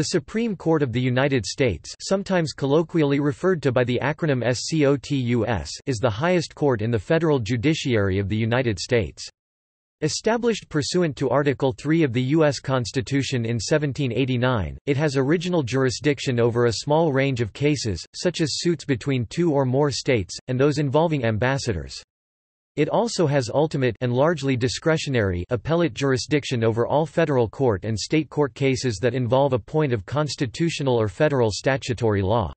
The Supreme Court of the United States sometimes colloquially referred to by the acronym SCOTUS is the highest court in the federal judiciary of the United States. Established pursuant to Article 3 of the U.S. Constitution in 1789, it has original jurisdiction over a small range of cases, such as suits between two or more states, and those involving ambassadors. It also has ultimate and largely discretionary appellate jurisdiction over all federal court and state court cases that involve a point of constitutional or federal statutory law.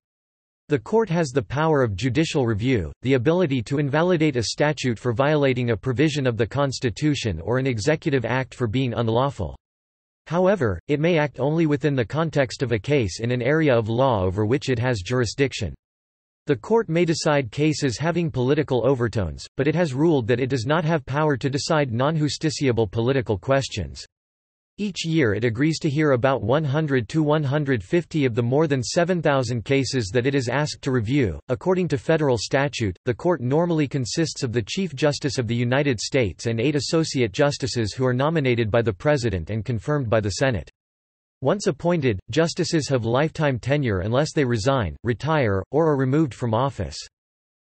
The court has the power of judicial review, the ability to invalidate a statute for violating a provision of the Constitution or an executive act for being unlawful. However, it may act only within the context of a case in an area of law over which it has jurisdiction. The court may decide cases having political overtones, but it has ruled that it does not have power to decide non-justiciable political questions. Each year it agrees to hear about 100 to 150 of the more than 7,000 cases that it is asked to review. According to federal statute, the court normally consists of the Chief Justice of the United States and eight associate justices who are nominated by the President and confirmed by the Senate. Once appointed, justices have lifetime tenure unless they resign, retire, or are removed from office.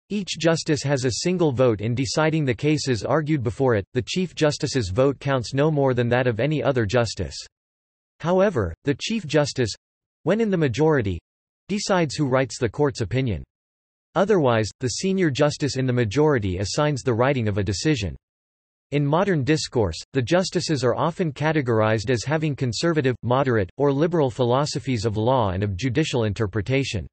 Each justice has a single vote in deciding the cases argued before it, the Chief Justice's vote counts no more than that of any other justice. However, the Chief Justice—when in the majority—decides who writes the court's opinion. Otherwise, the senior justice in the majority assigns the writing of a decision. In modern discourse, the justices are often categorized as having conservative, moderate, or liberal philosophies of law and of judicial interpretation.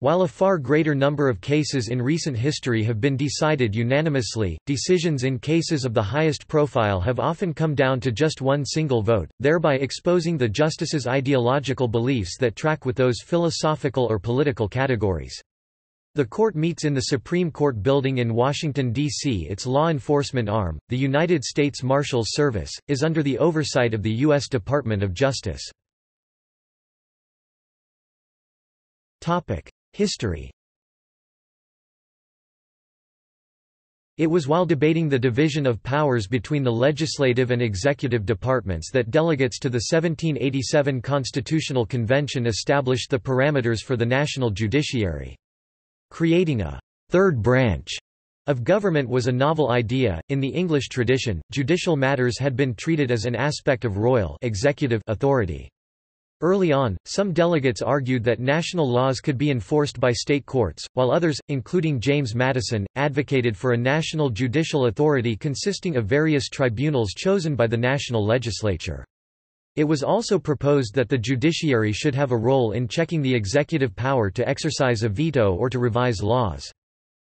While a far greater number of cases in recent history have been decided unanimously, decisions in cases of the highest profile have often come down to just one single vote, thereby exposing the justices' ideological beliefs that track with those philosophical or political categories. The court meets in the Supreme Court building in Washington, D.C. Its law enforcement arm, the United States Marshals Service, is under the oversight of the U.S. Department of Justice. History It was while debating the division of powers between the legislative and executive departments that delegates to the 1787 Constitutional Convention established the parameters for the national judiciary. Creating a third branch of government was a novel idea. In the English tradition, judicial matters had been treated as an aspect of royal executive authority. Early on, some delegates argued that national laws could be enforced by state courts, while others, including James Madison, advocated for a national judicial authority consisting of various tribunals chosen by the national legislature. It was also proposed that the judiciary should have a role in checking the executive power to exercise a veto or to revise laws.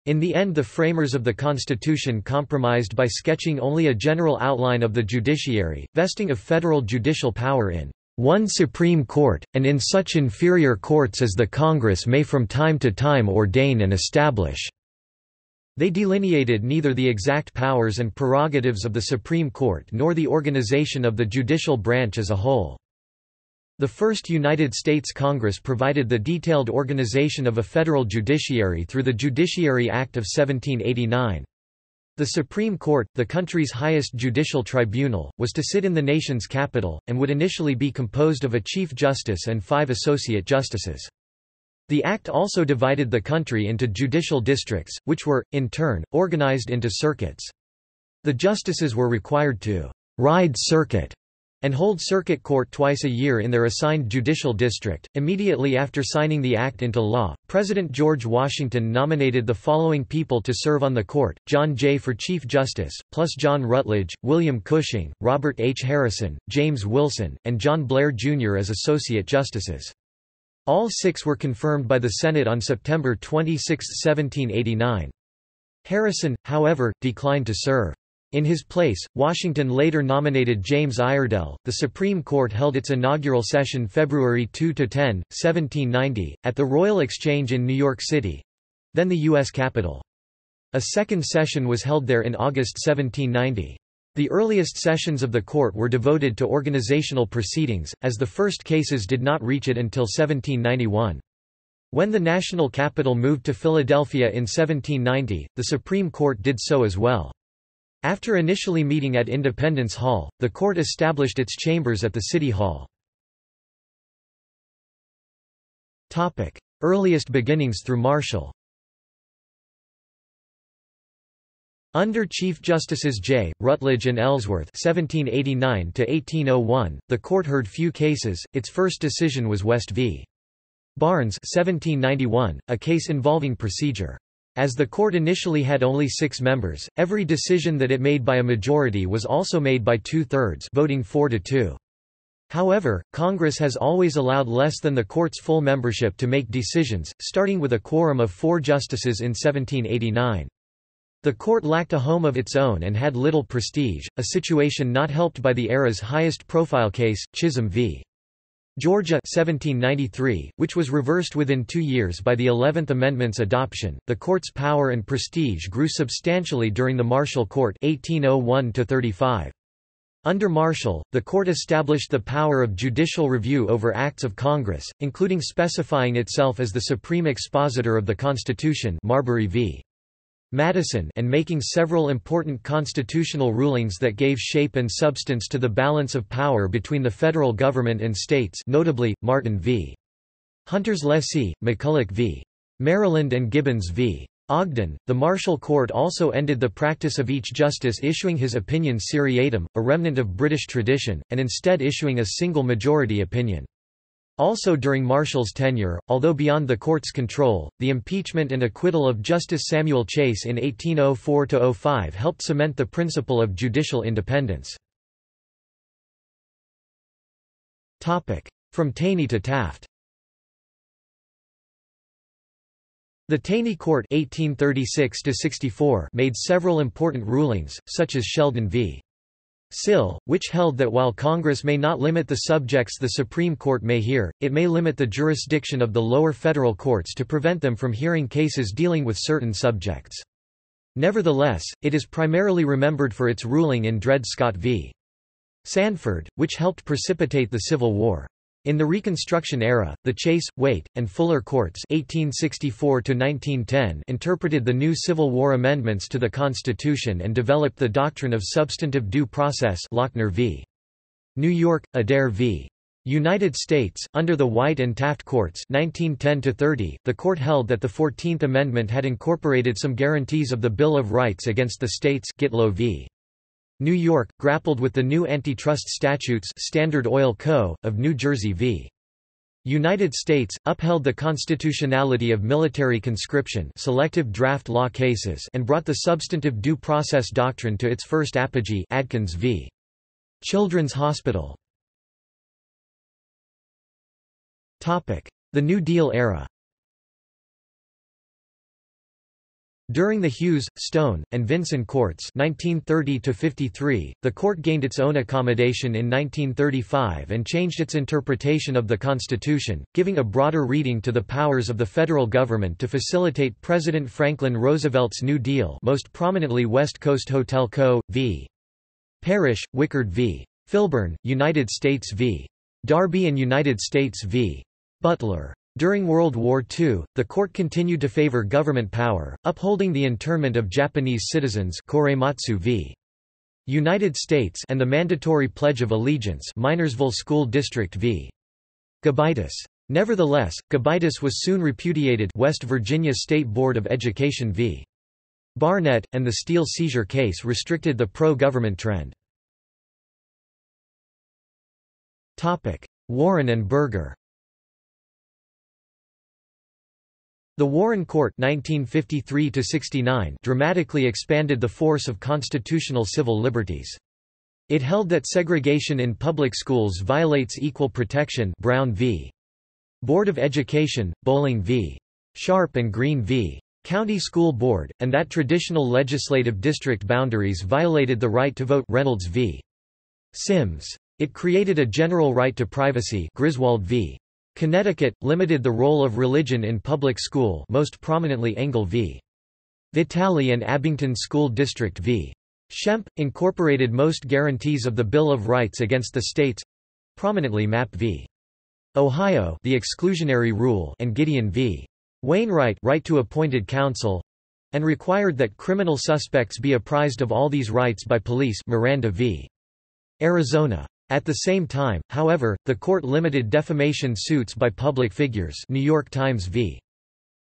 In the end the framers of the Constitution compromised by sketching only a general outline of the judiciary, vesting of federal judicial power in one Supreme Court, and in such inferior courts as the Congress may from time to time ordain and establish. They delineated neither the exact powers and prerogatives of the Supreme Court nor the organization of the judicial branch as a whole. The first United States Congress provided the detailed organization of a federal judiciary through the Judiciary Act of 1789. The Supreme Court, the country's highest judicial tribunal, was to sit in the nation's capital, and would initially be composed of a Chief Justice and five Associate Justices. The act also divided the country into judicial districts, which were, in turn, organized into circuits. The justices were required to ride circuit and hold circuit court twice a year in their assigned judicial district. Immediately after signing the act into law, President George Washington nominated the following people to serve on the court John Jay for Chief Justice, plus John Rutledge, William Cushing, Robert H. Harrison, James Wilson, and John Blair, Jr. as Associate Justices. All six were confirmed by the Senate on September 26, 1789. Harrison, however, declined to serve. In his place, Washington later nominated James Iredell. The Supreme Court held its inaugural session February 2–10, 1790, at the Royal Exchange in New York City—then the U.S. Capitol. A second session was held there in August 1790. The earliest sessions of the court were devoted to organizational proceedings, as the first cases did not reach it until 1791. When the national capital moved to Philadelphia in 1790, the Supreme Court did so as well. After initially meeting at Independence Hall, the court established its chambers at the City Hall. Earliest beginnings through Marshall Under Chief Justices J. Rutledge and Ellsworth (1789–1801), the court heard few cases. Its first decision was West v. Barnes (1791), a case involving procedure. As the court initially had only six members, every decision that it made by a majority was also made by two-thirds, voting four to two. However, Congress has always allowed less than the court's full membership to make decisions, starting with a quorum of four justices in 1789. The court lacked a home of its own and had little prestige, a situation not helped by the era's highest-profile case, Chisholm v. Georgia 1793, which was reversed within two years by the Eleventh Amendment's adoption. The court's power and prestige grew substantially during the Marshall Court 1801 -35. Under Marshall, the court established the power of judicial review over acts of Congress, including specifying itself as the supreme expositor of the Constitution Marbury v. Madison and making several important constitutional rulings that gave shape and substance to the balance of power between the federal government and states notably, Martin v. Hunter's lessee, McCulloch v. Maryland and Gibbons v. Ogden. The Marshall Court also ended the practice of each justice issuing his opinion seriatim, a remnant of British tradition, and instead issuing a single majority opinion. Also during Marshall's tenure, although beyond the court's control, the impeachment and acquittal of Justice Samuel Chase in 1804–05 helped cement the principle of judicial independence. From Taney to Taft The Taney Court 1836 made several important rulings, such as Sheldon v. Sill, which held that while Congress may not limit the subjects the Supreme Court may hear, it may limit the jurisdiction of the lower federal courts to prevent them from hearing cases dealing with certain subjects. Nevertheless, it is primarily remembered for its ruling in Dred Scott v. Sandford, which helped precipitate the Civil War. In the Reconstruction era, the Chase, Waite, and Fuller courts 1864 interpreted the new Civil War amendments to the Constitution and developed the doctrine of substantive due process Lochner v. New York, Adair v. United States, under the White and Taft courts 1910 the court held that the Fourteenth Amendment had incorporated some guarantees of the Bill of Rights against the states Gitlow v. New York, grappled with the new antitrust statutes Standard Oil Co., of New Jersey v. United States, upheld the constitutionality of military conscription selective draft law cases and brought the substantive due process doctrine to its first apogee Adkins v. Children's Hospital. The New Deal era During the Hughes, Stone, and Vinson courts 1930 the court gained its own accommodation in 1935 and changed its interpretation of the Constitution, giving a broader reading to the powers of the federal government to facilitate President Franklin Roosevelt's New Deal most prominently West Coast Hotel Co. v. Parrish, Wickard v. Filburn, United States v. Darby and United States v. Butler. During World War II, the court continued to favor government power, upholding the internment of Japanese citizens Korematsu v. United States and the mandatory Pledge of Allegiance Minersville School District v. Gobitis. Nevertheless, Gobitis was soon repudiated West Virginia State Board of Education v. Barnette, and the steel seizure case restricted the pro-government trend. Warren and Burger The Warren Court 1953 dramatically expanded the force of constitutional civil liberties. It held that segregation in public schools violates equal protection Brown v. Board of Education, Bolling v. Sharpe and Green v. County School Board, and that traditional legislative district boundaries violated the right to vote Reynolds v. Sims. It created a general right to privacy Griswold v. Connecticut, limited the role of religion in public school most prominently Engel v. Vitale and Abington School District v. Schempp, incorporated most guarantees of the Bill of Rights against the states—prominently Mapp v. Ohio the exclusionary rule and Gideon v. Wainwright right to appointed counsel—and required that criminal suspects be apprised of all these rights by police Miranda v. Arizona. At the same time, however, the court limited defamation suits by public figures New York Times v.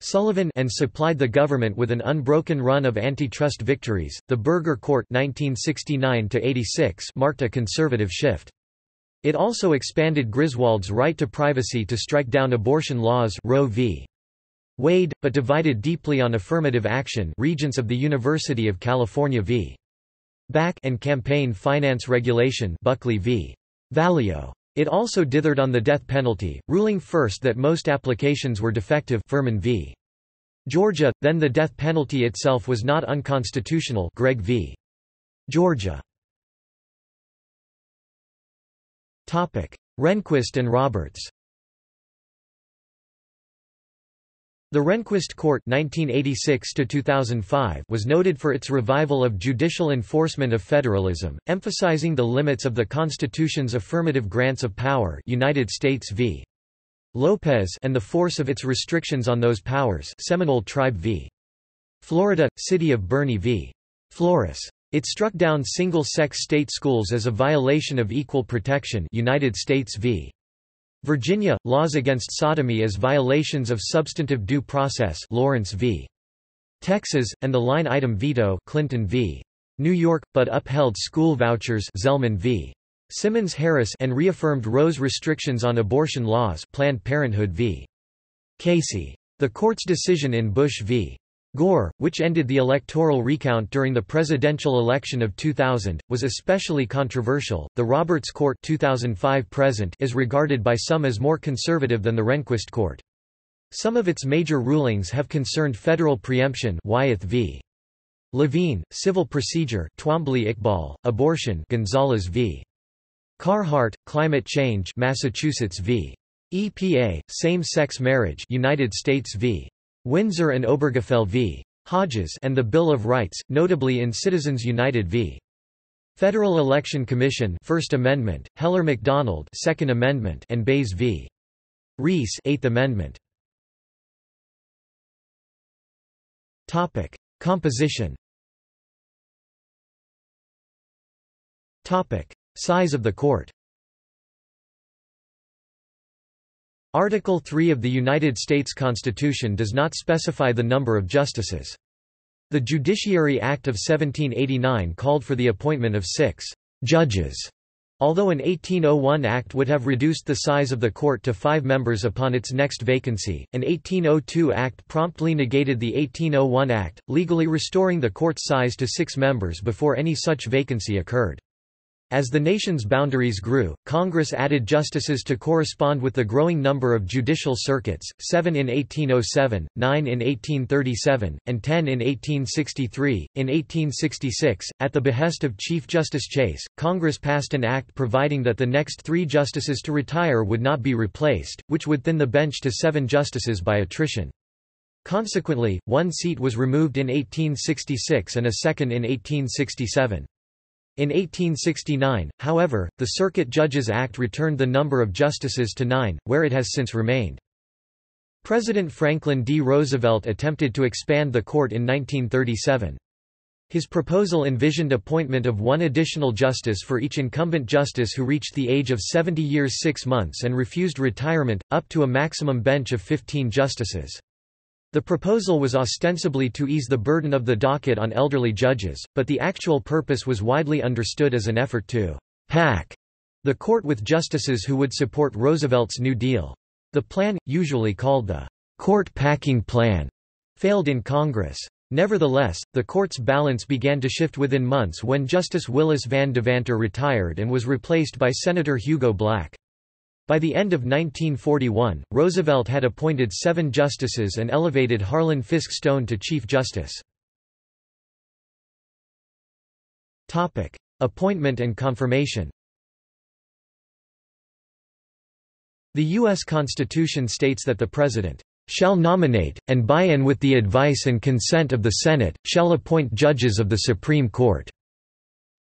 Sullivan and supplied the government with an unbroken run of antitrust victories. The Burger Court 1969 marked a conservative shift. It also expanded Griswold's right to privacy to strike down abortion laws Roe v. Wade, but divided deeply on affirmative action Regents of the University of California v. Bakke and campaign finance regulation Buckley v. Valeo. It also dithered on the death penalty, ruling first that most applications were defective Furman v. Georgia, then the death penalty itself was not unconstitutional Gregg v. Georgia. Rehnquist and Roberts The Rehnquist Court 1986 was noted for its revival of judicial enforcement of federalism, emphasizing the limits of the Constitution's affirmative grants of power United States v. Lopez and the force of its restrictions on those powers Seminole Tribe v. Florida, City of Boerne v. Flores. It struck down single-sex state schools as a violation of equal protection United States v. Virginia, laws against sodomy as violations of substantive due process Lawrence v. Texas, and the line item veto Clinton v. New York, but upheld school vouchers Zelman v. Simmons Harris and reaffirmed Roe's restrictions on abortion laws Planned Parenthood v. Casey. The court's decision in Bush v. Gore, which ended the electoral recount during the presidential election of 2000, was especially controversial. The Roberts Court 2005 present is regarded by some as more conservative than the Rehnquist Court. Some of its major rulings have concerned federal preemption Wyeth v. Levine, civil procedure Twombly-Iqbal, abortion Gonzales v. Carhart, climate change Massachusetts v. EPA, same-sex marriage United States v. Windsor and Obergefell v. Hodges and the Bill of Rights, notably in Citizens United v. Federal Election Commission First Amendment, Heller McDonald Second Amendment and Baze v. Rees Eighth Amendment. Topic: Composition. Topic: Size of the court. Article 3 of the United States Constitution does not specify the number of justices. The Judiciary Act of 1789 called for the appointment of six judges, although an 1801 act would have reduced the size of the court to five members upon its next vacancy. An 1802 act promptly negated the 1801 act, legally restoring the court's size to six members before any such vacancy occurred. As the nation's boundaries grew, Congress added justices to correspond with the growing number of judicial circuits, seven in 1807, nine in 1837, and ten in 1863. In 1866, at the behest of Chief Justice Chase, Congress passed an act providing that the next three justices to retire would not be replaced, which would thin the bench to seven justices by attrition. Consequently, one seat was removed in 1866 and a second in 1867. In 1869, however, the Circuit Judges Act returned the number of justices to nine, where it has since remained. President Franklin D. Roosevelt attempted to expand the court in 1937. His proposal envisioned appointment of one additional justice for each incumbent justice who reached the age of 70 years 6 months and refused retirement, up to a maximum bench of 15 justices. The proposal was ostensibly to ease the burden of the docket on elderly judges, but the actual purpose was widely understood as an effort to pack the court with justices who would support Roosevelt's New Deal. The plan, usually called the court packing plan, failed in Congress. Nevertheless, the court's balance began to shift within months when Justice Willis Van Devanter retired and was replaced by Senator Hugo Black. By the end of 1941, Roosevelt had appointed seven justices and elevated Harlan Fiske Stone to Chief Justice. Appointment and confirmation The U.S. Constitution states that the President shall nominate, and by and with the advice and consent of the Senate, shall appoint judges of the Supreme Court.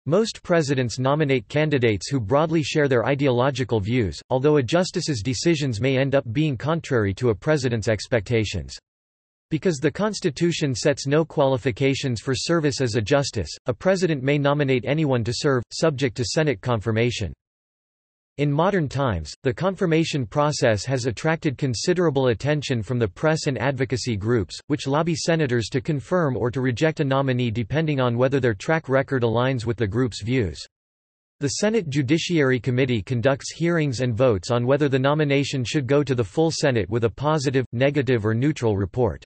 Most presidents nominate candidates who broadly share their ideological views, although a justice's decisions may end up being contrary to a president's expectations. Because the Constitution sets no qualifications for service as a justice, a president may nominate anyone to serve, subject to Senate confirmation. In modern times, the confirmation process has attracted considerable attention from the press and advocacy groups, which lobby senators to confirm or to reject a nominee depending on whether their track record aligns with the group's views. The Senate Judiciary Committee conducts hearings and votes on whether the nomination should go to the full Senate with a positive, negative or neutral report.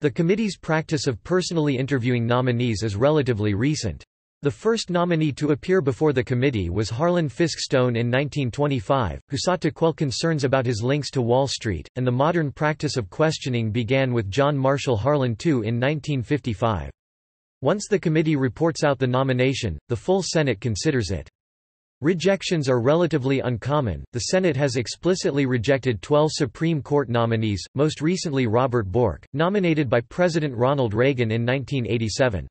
The committee's practice of personally interviewing nominees is relatively recent. The first nominee to appear before the committee was Harlan Fiske Stone in 1925, who sought to quell concerns about his links to Wall Street, and the modern practice of questioning began with John Marshall Harlan II in 1955. Once the committee reports out the nomination, the full Senate considers it. Rejections are relatively uncommon. The Senate has explicitly rejected 12 Supreme Court nominees, most recently Robert Bork, nominated by President Ronald Reagan in 1987.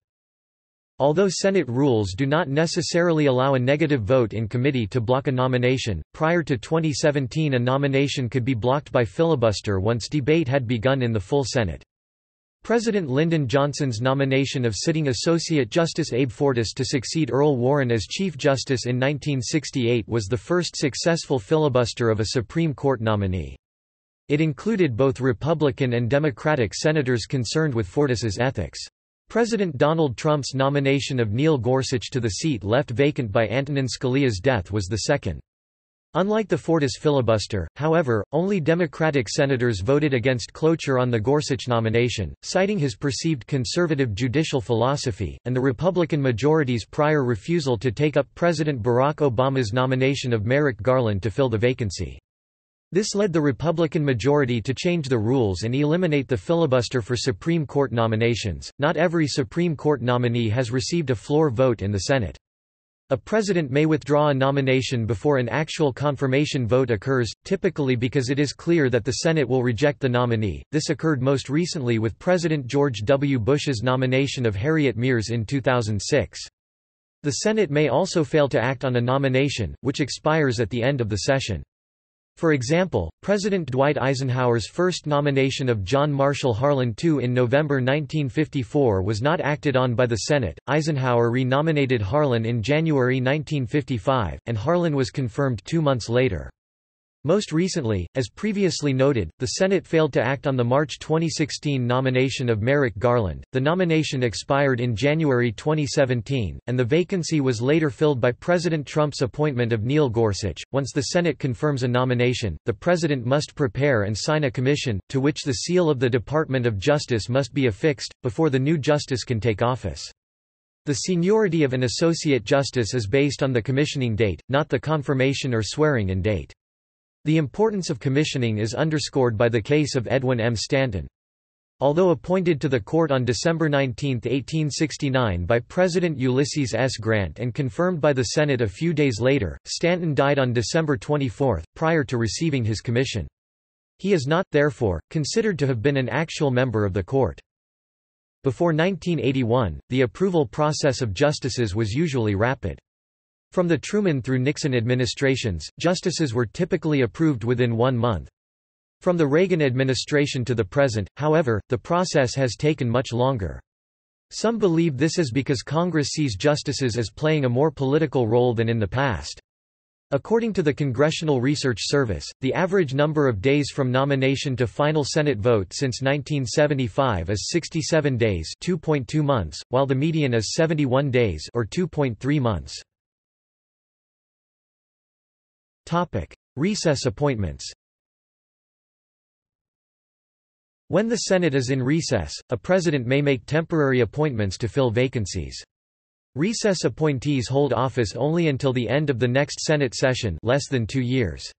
Although Senate rules do not necessarily allow a negative vote in committee to block a nomination, prior to 2017 a nomination could be blocked by filibuster once debate had begun in the full Senate. President Lyndon Johnson's nomination of sitting Associate Justice Abe Fortas to succeed Earl Warren as Chief Justice in 1968 was the first successful filibuster of a Supreme Court nominee. It included both Republican and Democratic senators concerned with Fortas's ethics. President Donald Trump's nomination of Neil Gorsuch to the seat left vacant by Antonin Scalia's death was the second. Unlike the Fortas filibuster, however, only Democratic senators voted against cloture on the Gorsuch nomination, citing his perceived conservative judicial philosophy, and the Republican majority's prior refusal to take up President Barack Obama's nomination of Merrick Garland to fill the vacancy. This led the Republican majority to change the rules and eliminate the filibuster for Supreme Court nominations. Not every Supreme Court nominee has received a floor vote in the Senate. A president may withdraw a nomination before an actual confirmation vote occurs, typically because it is clear that the Senate will reject the nominee. This occurred most recently with President George W. Bush's nomination of Harriet Miers in 2006. The Senate may also fail to act on a nomination, which expires at the end of the session. For example, President Dwight Eisenhower's first nomination of John Marshall Harlan II in November 1954 was not acted on by the Senate. Eisenhower re-nominated Harlan in January 1955, and Harlan was confirmed two months later. Most recently, as previously noted, the Senate failed to act on the March 2016 nomination of Merrick Garland. The nomination expired in January 2017, and the vacancy was later filled by President Trump's appointment of Neil Gorsuch. Once the Senate confirms a nomination, the President must prepare and sign a commission, to which the seal of the Department of Justice must be affixed, before the new justice can take office. The seniority of an associate justice is based on the commissioning date, not the confirmation or swearing-in date. The importance of commissioning is underscored by the case of Edwin M. Stanton. Although appointed to the court on December 19, 1869 by President Ulysses S. Grant and confirmed by the Senate a few days later, Stanton died on December 24, prior to receiving his commission. He is not, therefore, considered to have been an actual member of the court. Before 1981, the approval process of justices was usually rapid. From the Truman through Nixon administrations, justices were typically approved within one month. From the Reagan administration to the present, however, the process has taken much longer. Some believe this is because Congress sees justices as playing a more political role than in the past. According to the Congressional Research Service, the average number of days from nomination to final Senate vote since 1975 is 67 days 2.2 months, while the median is 71 days or 2.3 months. Recess appointments When the Senate is in recess, a president may make temporary appointments to fill vacancies. Recess appointees hold office only until the end of the next Senate session less than two years.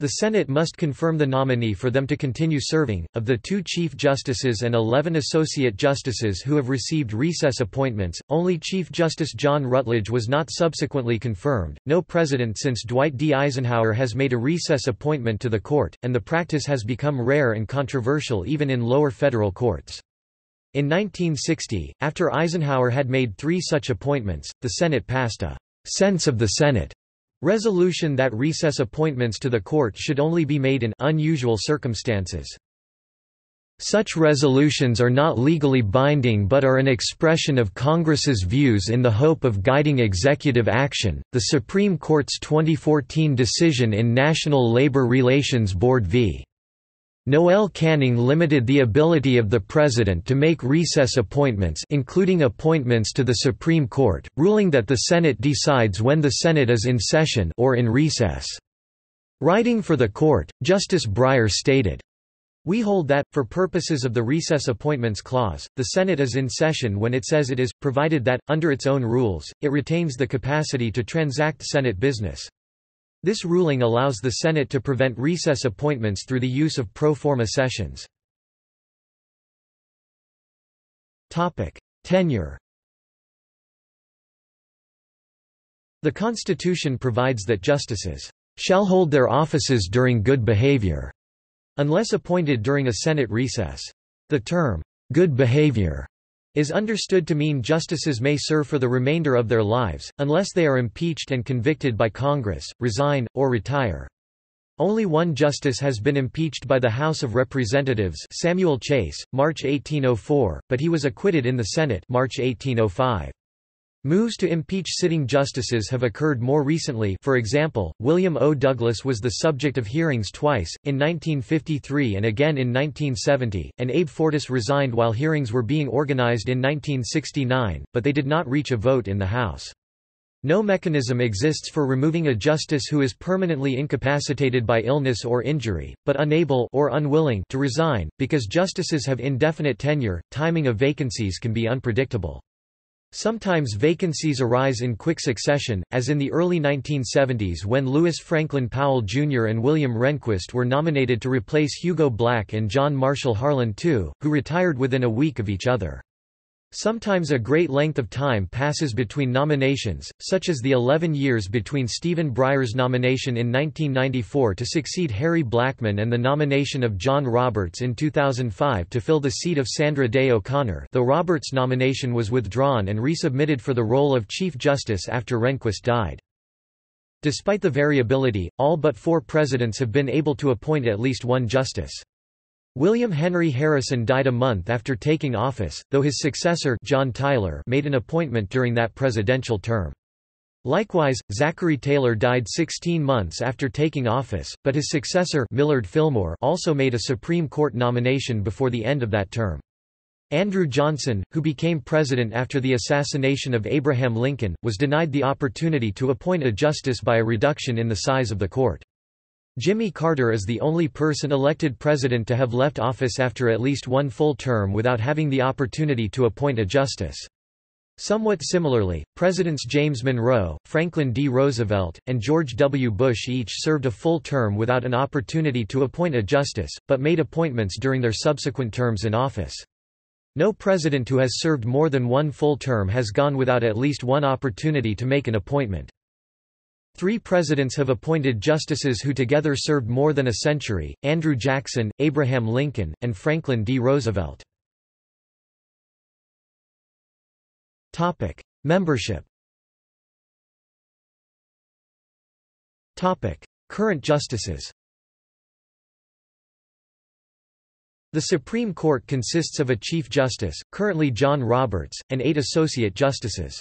The Senate must confirm the nominee for them to continue serving. Of the two Chief Justices and 11 Associate Justices who have received recess appointments, only Chief Justice John Rutledge was not subsequently confirmed. No president since Dwight D. Eisenhower has made a recess appointment to the court, and the practice has become rare and controversial even in lower federal courts. In 1960, after Eisenhower had made three such appointments, the Senate passed a sense of the Senate Resolution that recess appointments to the court should only be made in unusual circumstances. Such resolutions are not legally binding but are an expression of Congress's views in the hope of guiding executive action. The Supreme Court's 2014 decision in National Labor Relations Board v. Noel Canning limited the ability of the President to make recess appointments including appointments to the Supreme Court, ruling that the Senate decides when the Senate is in session or in recess. Writing for the court, Justice Breyer stated, we hold that, for purposes of the Recess Appointments Clause, the Senate is in session when it says it is, provided that, under its own rules, it retains the capacity to transact Senate business. This ruling allows the Senate to prevent recess appointments through the use of pro forma sessions. Tenure The Constitution provides that justices shall hold their offices during good behavior unless appointed during a Senate recess. The term, good behavior, is understood to mean justices may serve for the remainder of their lives, unless they are impeached and convicted by Congress, resign, or retire. Only one justice has been impeached by the House of Representatives Samuel Chase, March 1804, but he was acquitted in the Senate March 1805. Moves to impeach sitting justices have occurred more recently for example, William O. Douglas was the subject of hearings twice, in 1953 and again in 1970, and Abe Fortas resigned while hearings were being organized in 1969, but they did not reach a vote in the House. No mechanism exists for removing a justice who is permanently incapacitated by illness or injury, but unable or unwilling to resign, because justices have indefinite tenure, timing of vacancies can be unpredictable. Sometimes vacancies arise in quick succession, as in the early 1970s when Lewis Franklin Powell Jr. and William Rehnquist were nominated to replace Hugo Black and John Marshall Harlan II, who retired within a week of each other. Sometimes a great length of time passes between nominations, such as the 11 years between Stephen Breyer's nomination in 1994 to succeed Harry Blackmun and the nomination of John Roberts in 2005 to fill the seat of Sandra Day O'Connor though Roberts' nomination was withdrawn and resubmitted for the role of Chief Justice after Rehnquist died. Despite the variability, all but four presidents have been able to appoint at least one justice. William Henry Harrison died a month after taking office, though his successor John Tyler made an appointment during that presidential term. Likewise, Zachary Taylor died 16 months after taking office, but his successor Millard Fillmore also made a Supreme Court nomination before the end of that term. Andrew Johnson, who became president after the assassination of Abraham Lincoln, was denied the opportunity to appoint a justice by a reduction in the size of the court. Jimmy Carter is the only person elected president to have left office after at least one full term without having the opportunity to appoint a justice. Somewhat similarly, Presidents James Monroe, Franklin D. Roosevelt, and George W. Bush each served a full term without an opportunity to appoint a justice, but made appointments during their subsequent terms in office. No president who has served more than one full term has gone without at least one opportunity to make an appointment. Three presidents have appointed justices who together served more than a century, Andrew Jackson, Abraham Lincoln, and Franklin D. Roosevelt. Membership Current justices The Supreme Court consists of a Chief Justice, currently John Roberts, and eight Associate Justices.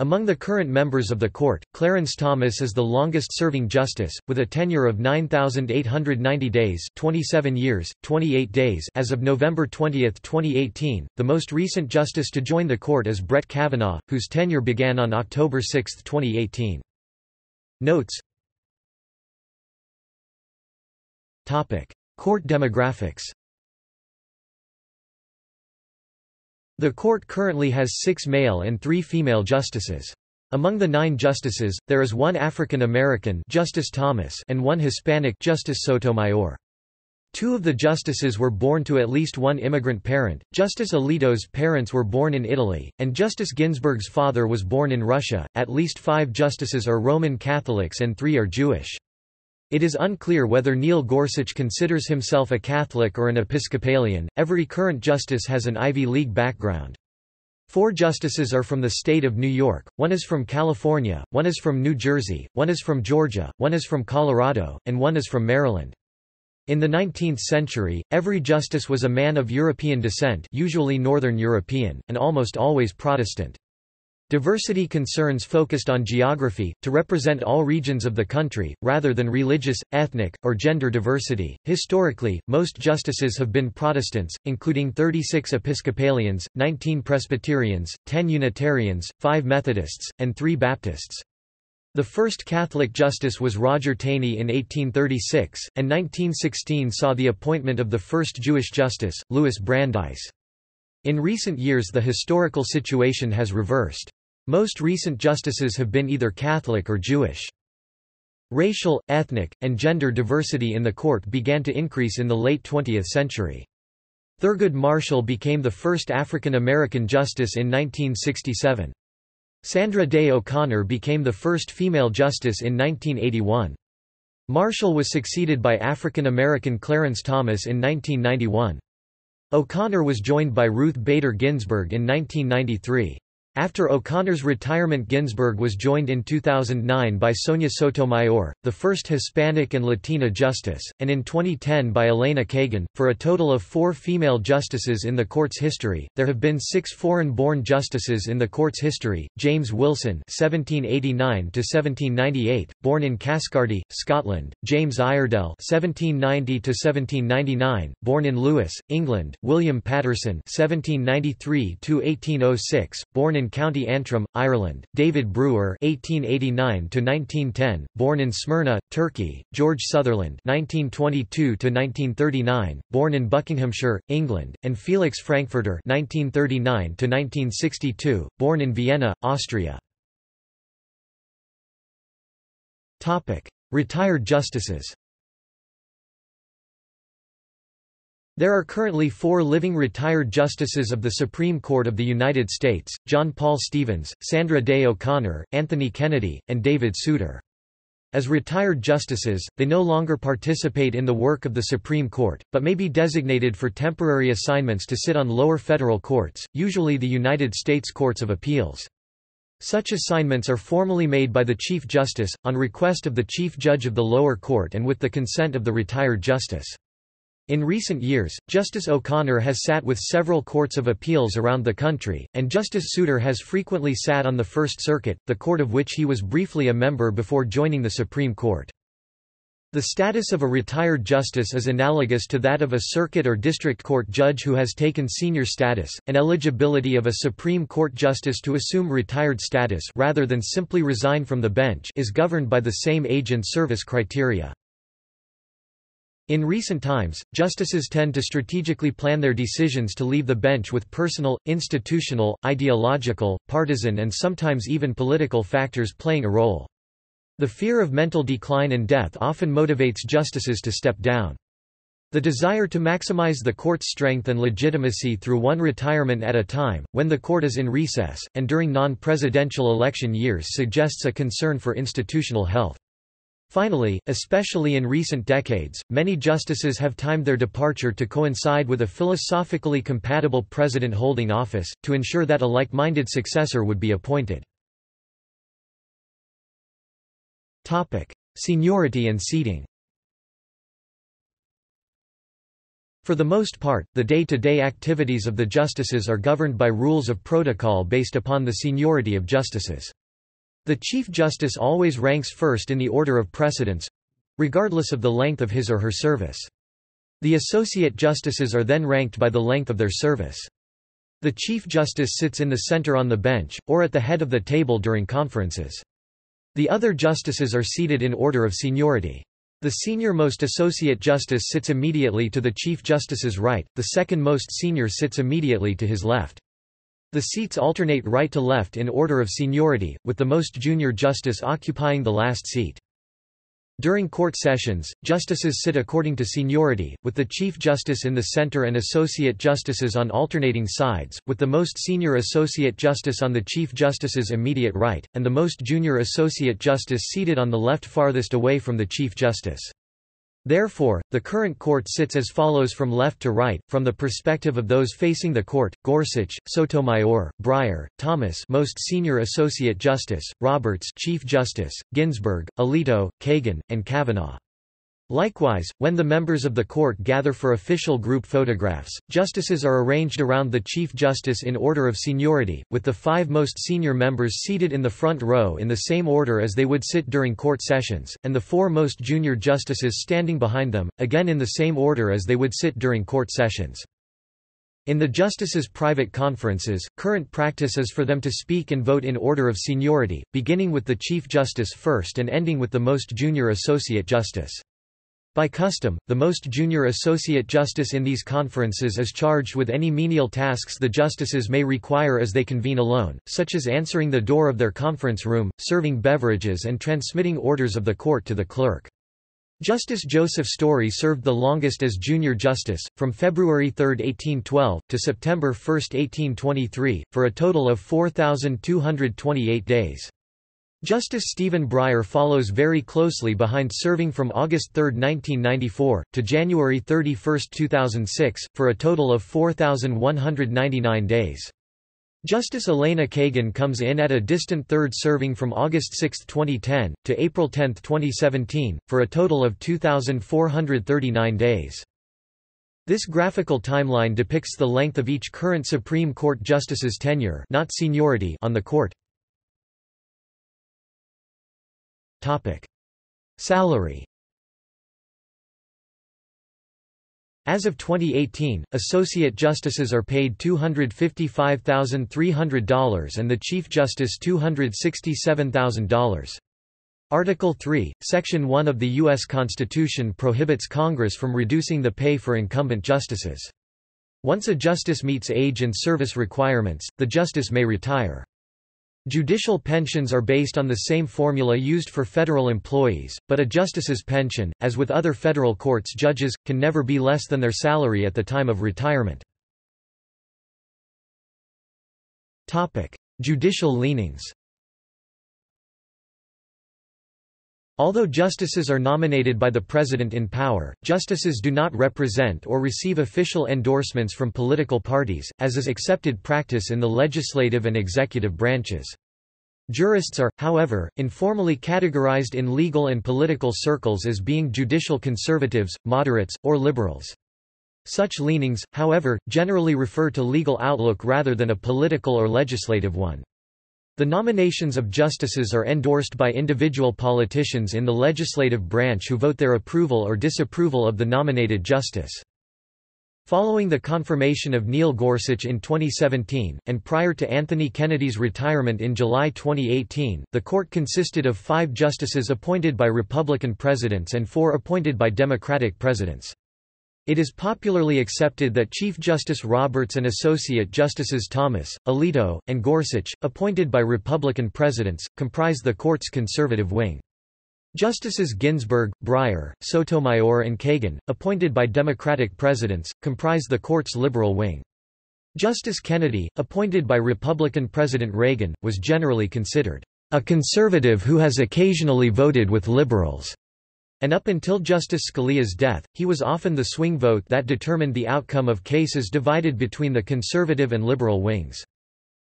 Among the current members of the court, Clarence Thomas is the longest-serving justice, with a tenure of 9,890 days 27 years, 28 days as of November 20, 2018. The most recent justice to join the court is Brett Kavanaugh, whose tenure began on October 6, 2018. Notes Court demographics The court currently has six male and three female justices. Among the nine justices, there is one African American Justice Thomas and one Hispanic Justice Sotomayor. Two of the justices were born to at least one immigrant parent, Justice Alito's parents were born in Italy, and Justice Ginsburg's father was born in Russia. At least five justices are Roman Catholics and three are Jewish. It is unclear whether Neil Gorsuch considers himself a Catholic or an Episcopalian. Every current justice has an Ivy League background. Four justices are from the state of New York, one is from California, one is from New Jersey, one is from Georgia, one is from Colorado, and one is from Maryland. In the 19th century, every justice was a man of European descent usually Northern European, and almost always Protestant. Diversity concerns focused on geography, to represent all regions of the country, rather than religious, ethnic, or gender diversity. Historically, most justices have been Protestants, including 36 Episcopalians, 19 Presbyterians, 10 Unitarians, 5 Methodists, and 3 Baptists. The first Catholic justice was Roger Taney in 1836, and 1916 saw the appointment of the first Jewish justice, Louis Brandeis. In recent years the historical situation has reversed. Most recent justices have been either Catholic or Jewish. Racial, ethnic, and gender diversity in the court began to increase in the late 20th century. Thurgood Marshall became the first African American justice in 1967. Sandra Day O'Connor became the first female justice in 1981. Marshall was succeeded by African American Clarence Thomas in 1991. O'Connor was joined by Ruth Bader Ginsburg in 1993. After O'Connor's retirement Ginsburg was joined in 2009 by Sonia Sotomayor, the first Hispanic and Latina justice, and in 2010 by Elena Kagan. For a total of four female justices in the court's history, there have been six foreign-born justices in the court's history, James Wilson (1789–1798), born in Caskardy, Scotland; James Iredell (1790–1799), born in Lewes, England; William Paterson (1793–1806), born in County Antrim, Ireland, David Brewer (1889–1910), born in Smyrna, Turkey; George Sutherland (1922–1939), born in Buckinghamshire, England, and Felix Frankfurter (1939–1962), born in Vienna, Austria. Topic: Retired justices. There are currently four living retired justices of the Supreme Court of the United States, John Paul Stevens, Sandra Day O'Connor, Anthony Kennedy, and David Souter. As retired justices, they no longer participate in the work of the Supreme Court, but may be designated for temporary assignments to sit on lower federal courts, usually the United States Courts of Appeals. Such assignments are formally made by the Chief Justice, on request of the Chief Judge of the lower court and with the consent of the retired justice. In recent years, Justice O'Connor has sat with several courts of appeals around the country, and Justice Souter has frequently sat on the First Circuit, the court of which he was briefly a member before joining the Supreme Court. The status of a retired justice is analogous to that of a circuit or district court judge who has taken senior status, and eligibility of a Supreme Court justice to assume retired status rather than simply resign from the bench is governed by the same age and service criteria. In recent times, justices tend to strategically plan their decisions to leave the bench with personal, institutional, ideological, partisan and sometimes even political factors playing a role. The fear of mental decline and death often motivates justices to step down. The desire to maximize the court's strength and legitimacy through one retirement at a time, when the court is in recess, and during non-presidential election years suggests a concern for institutional health. Finally, especially in recent decades, many justices have timed their departure to coincide with a philosophically compatible president holding office, to ensure that a like-minded successor would be appointed. Seniority and seating For the most part, the day-to-day -day activities of the justices are governed by rules of protocol based upon the seniority of justices. The Chief Justice always ranks first in the order of precedence—regardless of the length of his or her service. The Associate Justices are then ranked by the length of their service. The Chief Justice sits in the center on the bench, or at the head of the table during conferences. The other justices are seated in order of seniority. The senior-most Associate Justice sits immediately to the Chief Justice's right, the second most senior sits immediately to his left. The seats alternate right to left in order of seniority, with the most junior justice occupying the last seat. During court sessions, justices sit according to seniority, with the Chief Justice in the center and Associate Justices on alternating sides, with the most senior Associate Justice on the Chief Justice's immediate right, and the most junior Associate Justice seated on the left farthest away from the Chief Justice. Therefore, the current court sits as follows from left to right, from the perspective of those facing the court, Gorsuch, Sotomayor, Breyer, Thomas most senior associate justice, Roberts Chief Justice, Ginsburg, Alito, Kagan, and Kavanaugh. Likewise, when the members of the court gather for official group photographs, justices are arranged around the Chief Justice in order of seniority, with the five most senior members seated in the front row in the same order as they would sit during court sessions, and the four most junior justices standing behind them, again in the same order as they would sit during court sessions. In the justices' private conferences, current practice is for them to speak and vote in order of seniority, beginning with the Chief Justice first and ending with the most junior Associate Justice. By custom, the most junior associate justice in these conferences is charged with any menial tasks the justices may require as they convene alone, such as answering the door of their conference room, serving beverages and transmitting orders of the court to the clerk. Justice Joseph Story served the longest as junior justice, from February 3, 1812, to September 1, 1823, for a total of 4,228 days. Justice Stephen Breyer follows very closely behind serving from August 3, 1994, to January 31, 2006, for a total of 4,199 days. Justice Elena Kagan comes in at a distant third serving from August 6, 2010, to April 10, 2017, for a total of 2,439 days. This graphical timeline depicts the length of each current Supreme Court justice's tenure not seniority on the court. Topic. Salary As of 2018, Associate Justices are paid $255,300 and the Chief Justice $267,000. Article 3, Section 1 of the U.S. Constitution prohibits Congress from reducing the pay for incumbent justices. Once a justice meets age and service requirements, the justice may retire. Judicial pensions are based on the same formula used for federal employees, but a justice's pension, as with other federal courts judges, can never be less than their salary at the time of retirement. Judicial leanings Although justices are nominated by the President in power, justices do not represent or receive official endorsements from political parties, as is accepted practice in the legislative and executive branches. Jurists are, however, informally categorized in legal and political circles as being judicial conservatives, moderates, or liberals. Such leanings, however, generally refer to legal outlook rather than a political or legislative one. The nominations of justices are endorsed by individual politicians in the legislative branch who vote their approval or disapproval of the nominated justice. Following the confirmation of Neil Gorsuch in 2017, and prior to Anthony Kennedy's retirement in July 2018, the court consisted of five justices appointed by Republican presidents and four appointed by Democratic presidents. It is popularly accepted that Chief Justice Roberts and Associate Justices Thomas, Alito, and Gorsuch, appointed by Republican presidents, comprise the court's conservative wing. Justices Ginsburg, Breyer, Sotomayor and Kagan, appointed by Democratic presidents, comprise the court's liberal wing. Justice Kennedy, appointed by Republican President Reagan, was generally considered a conservative who has occasionally voted with liberals and up until Justice Scalia's death, he was often the swing vote that determined the outcome of cases divided between the conservative and liberal wings.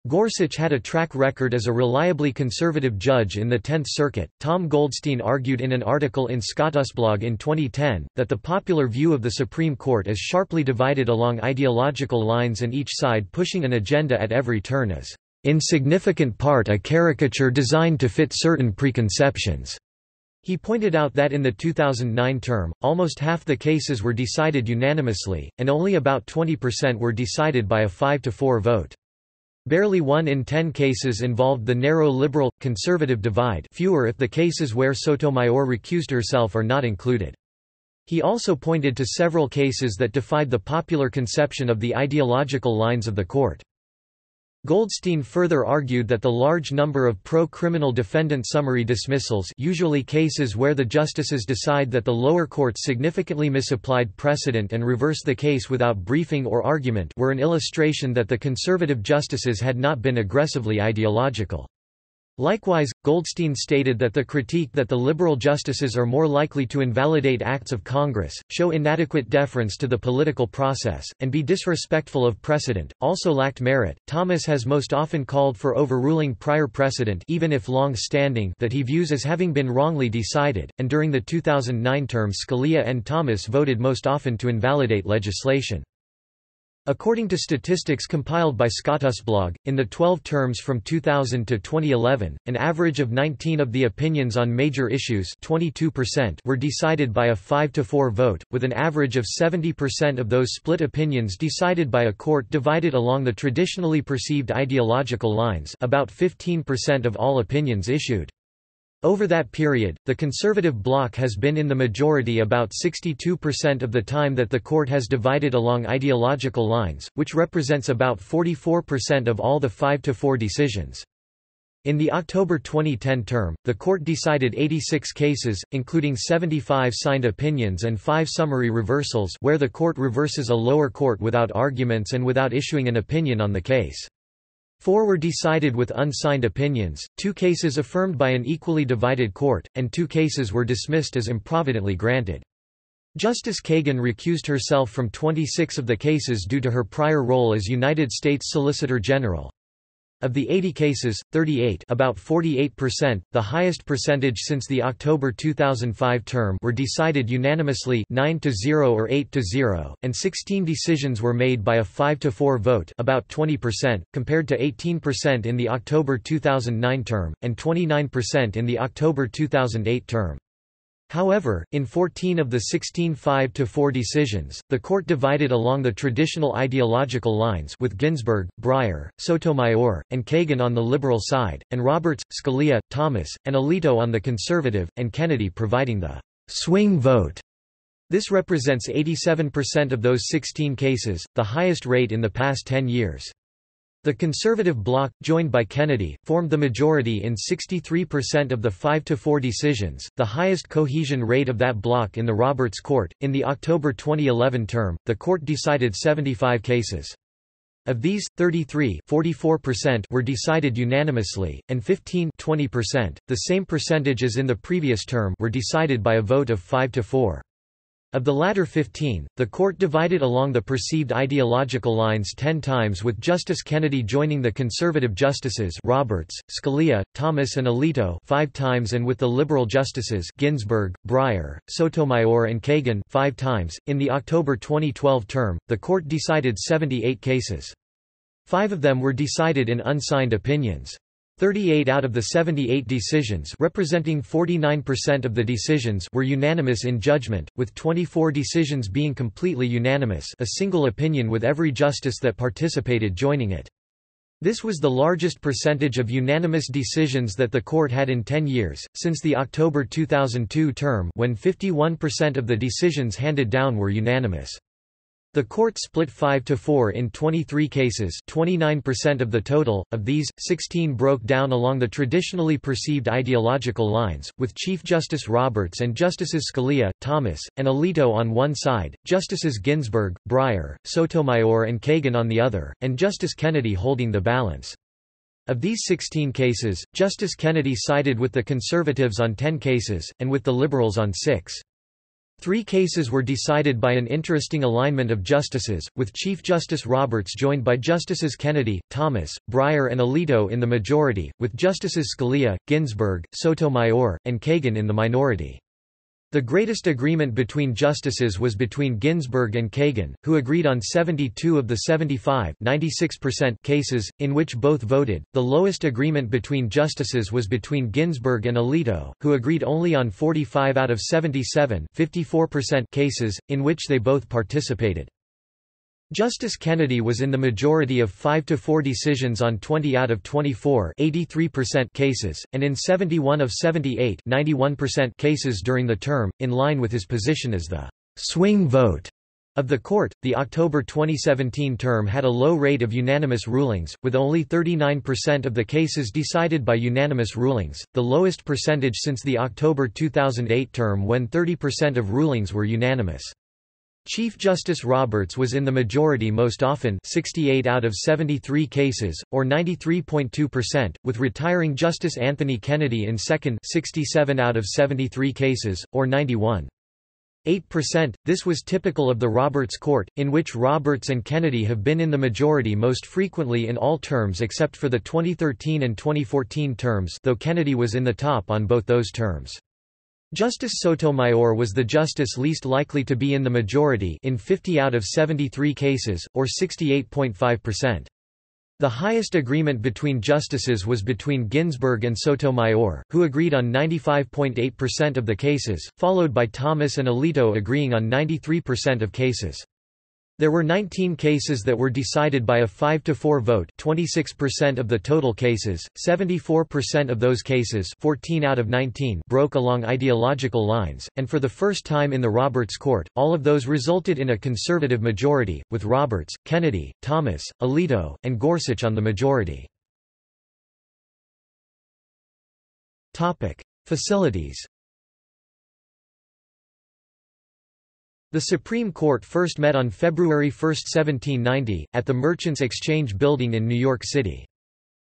Gorsuch had a track record as a reliably conservative judge in the Tenth Circuit. Tom Goldstein argued in an article in SCOTUSblog in 2010 that the popular view of the Supreme Court is sharply divided along ideological lines and each side pushing an agenda at every turn is, in significant part, a caricature designed to fit certain preconceptions. He pointed out that in the 2009 term, almost half the cases were decided unanimously, and only about 20% were decided by a 5-4 vote. Barely one in ten cases involved the narrow liberal-conservative divide fewer if the cases where Sotomayor recused herself are not included. He also pointed to several cases that defied the popular conception of the ideological lines of the court. Goldstein further argued that the large number of pro-criminal defendant summary dismissals usually cases where the justices decide that the lower court significantly misapplied precedent and reverse the case without briefing or argument were an illustration that the conservative justices had not been aggressively ideological. Likewise, Goldstein stated that the critique that the liberal justices are more likely to invalidate acts of Congress, show inadequate deference to the political process, and be disrespectful of precedent, also lacked merit. Thomas has most often called for overruling prior precedent even if long-standing that he views as having been wrongly decided, and during the 2009 term Scalia and Thomas voted most often to invalidate legislation. According to statistics compiled by SCOTUSblog, in the 12 terms from 2000 to 2011, an average of 19 of the opinions on major issues 22% were decided by a 5-4 vote, with an average of 70% of those split opinions decided by a court divided along the traditionally perceived ideological lines about 15% of all opinions issued. Over that period, the conservative bloc has been in the majority about 62% of the time that the court has divided along ideological lines, which represents about 44% of all the 5-4 decisions. In the October 2010 term, the court decided 86 cases, including 75 signed opinions and 5 summary reversals where the court reverses a lower court without arguments and without issuing an opinion on the case. Four were decided with unsigned opinions, two cases affirmed by an equally divided court, and two cases were dismissed as improvidently granted. Justice Kagan recused herself from 26 of the cases due to her prior role as United States Solicitor General. Of the 80 cases, 38 about 48%, the highest percentage since the October 2005 term were decided unanimously 9 to 0 or 8 to 0, and 16 decisions were made by a 5 to 4 vote about 20%, compared to 18% in the October 2009 term, and 29% in the October 2008 term. However, in 14 of the 16 5-4 decisions, the court divided along the traditional ideological lines with Ginsburg, Breyer, Sotomayor, and Kagan on the liberal side, and Roberts, Scalia, Thomas, and Alito on the conservative, and Kennedy providing the swing vote. This represents 87% of those 16 cases, the highest rate in the past 10 years. The conservative bloc, joined by Kennedy, formed the majority in 63% of the 5-4 decisions, the highest cohesion rate of that bloc in the Roberts Court. In the October 2011 term, the court decided 75 cases. Of these, 33 were decided unanimously, and 15 the same percentage as in the previous term were decided by a vote of 5 to 4. Of the latter 15, the court divided along the perceived ideological lines ten times with Justice Kennedy joining the conservative justices Roberts, Scalia, Thomas and Alito five times and with the liberal justices Ginsburg, Breyer, Sotomayor and Kagan five times. In the October 2012 term, the court decided 78 cases. Five of them were decided in unsigned opinions. 38 out of the 78 decisions representing 49% of the decisions were unanimous in judgment, with 24 decisions being completely unanimous a single opinion with every justice that participated joining it. This was the largest percentage of unanimous decisions that the court had in 10 years, since the October 2002 term when 51% of the decisions handed down were unanimous. The court split 5 to 4 in 23 cases, 29% of the total. Of these, 16 broke down along the traditionally perceived ideological lines, with Chief Justice Roberts and Justices Scalia, Thomas, and Alito on one side, Justices Ginsburg, Breyer, Sotomayor and Kagan on the other, and Justice Kennedy holding the balance. Of these 16 cases, Justice Kennedy sided with the conservatives on 10 cases, and with the liberals on 6. Three cases were decided by an interesting alignment of justices, with Chief Justice Roberts joined by Justices Kennedy, Thomas, Breyer and Alito in the majority, with Justices Scalia, Ginsburg, Sotomayor, and Kagan in the minority. The greatest agreement between justices was between Ginsburg and Kagan, who agreed on 72 of the 75 cases, in which both voted. The lowest agreement between justices was between Ginsburg and Alito, who agreed only on 45 out of 77 cases, in which they both participated. Justice Kennedy was in the majority of 5 to 4 decisions on 20 out of 24 cases, and in 71 of 78 cases during the term, in line with his position as the swing vote of the court. The October 2017 term had a low rate of unanimous rulings, with only 39% of the cases decided by unanimous rulings, the lowest percentage since the October 2008 term when 30% of rulings were unanimous. Chief Justice Roberts was in the majority most often 68 out of 73 cases, or 93.2%, with retiring Justice Anthony Kennedy in second 67 out of 73 cases, or 91. 8%. This was typical of the Roberts Court, in which Roberts and Kennedy have been in the majority most frequently in all terms except for the 2013 and 2014 terms though Kennedy was in the top on both those terms. Justice Sotomayor was the justice least likely to be in the majority in 50 out of 73 cases, or 68.5%. The highest agreement between justices was between Ginsburg and Sotomayor, who agreed on 95.8% of the cases, followed by Thomas and Alito agreeing on 93% of cases. There were 19 cases that were decided by a 5 to 4 vote, 26% of the total cases. 74% of those cases, 14 out of 19, broke along ideological lines, and for the first time in the Roberts court, all of those resulted in a conservative majority, with Roberts, Kennedy, Thomas, Alito, and Gorsuch on the majority. Topic: Facilities The Supreme Court first met on February 1, 1790, at the Merchants Exchange Building in New York City.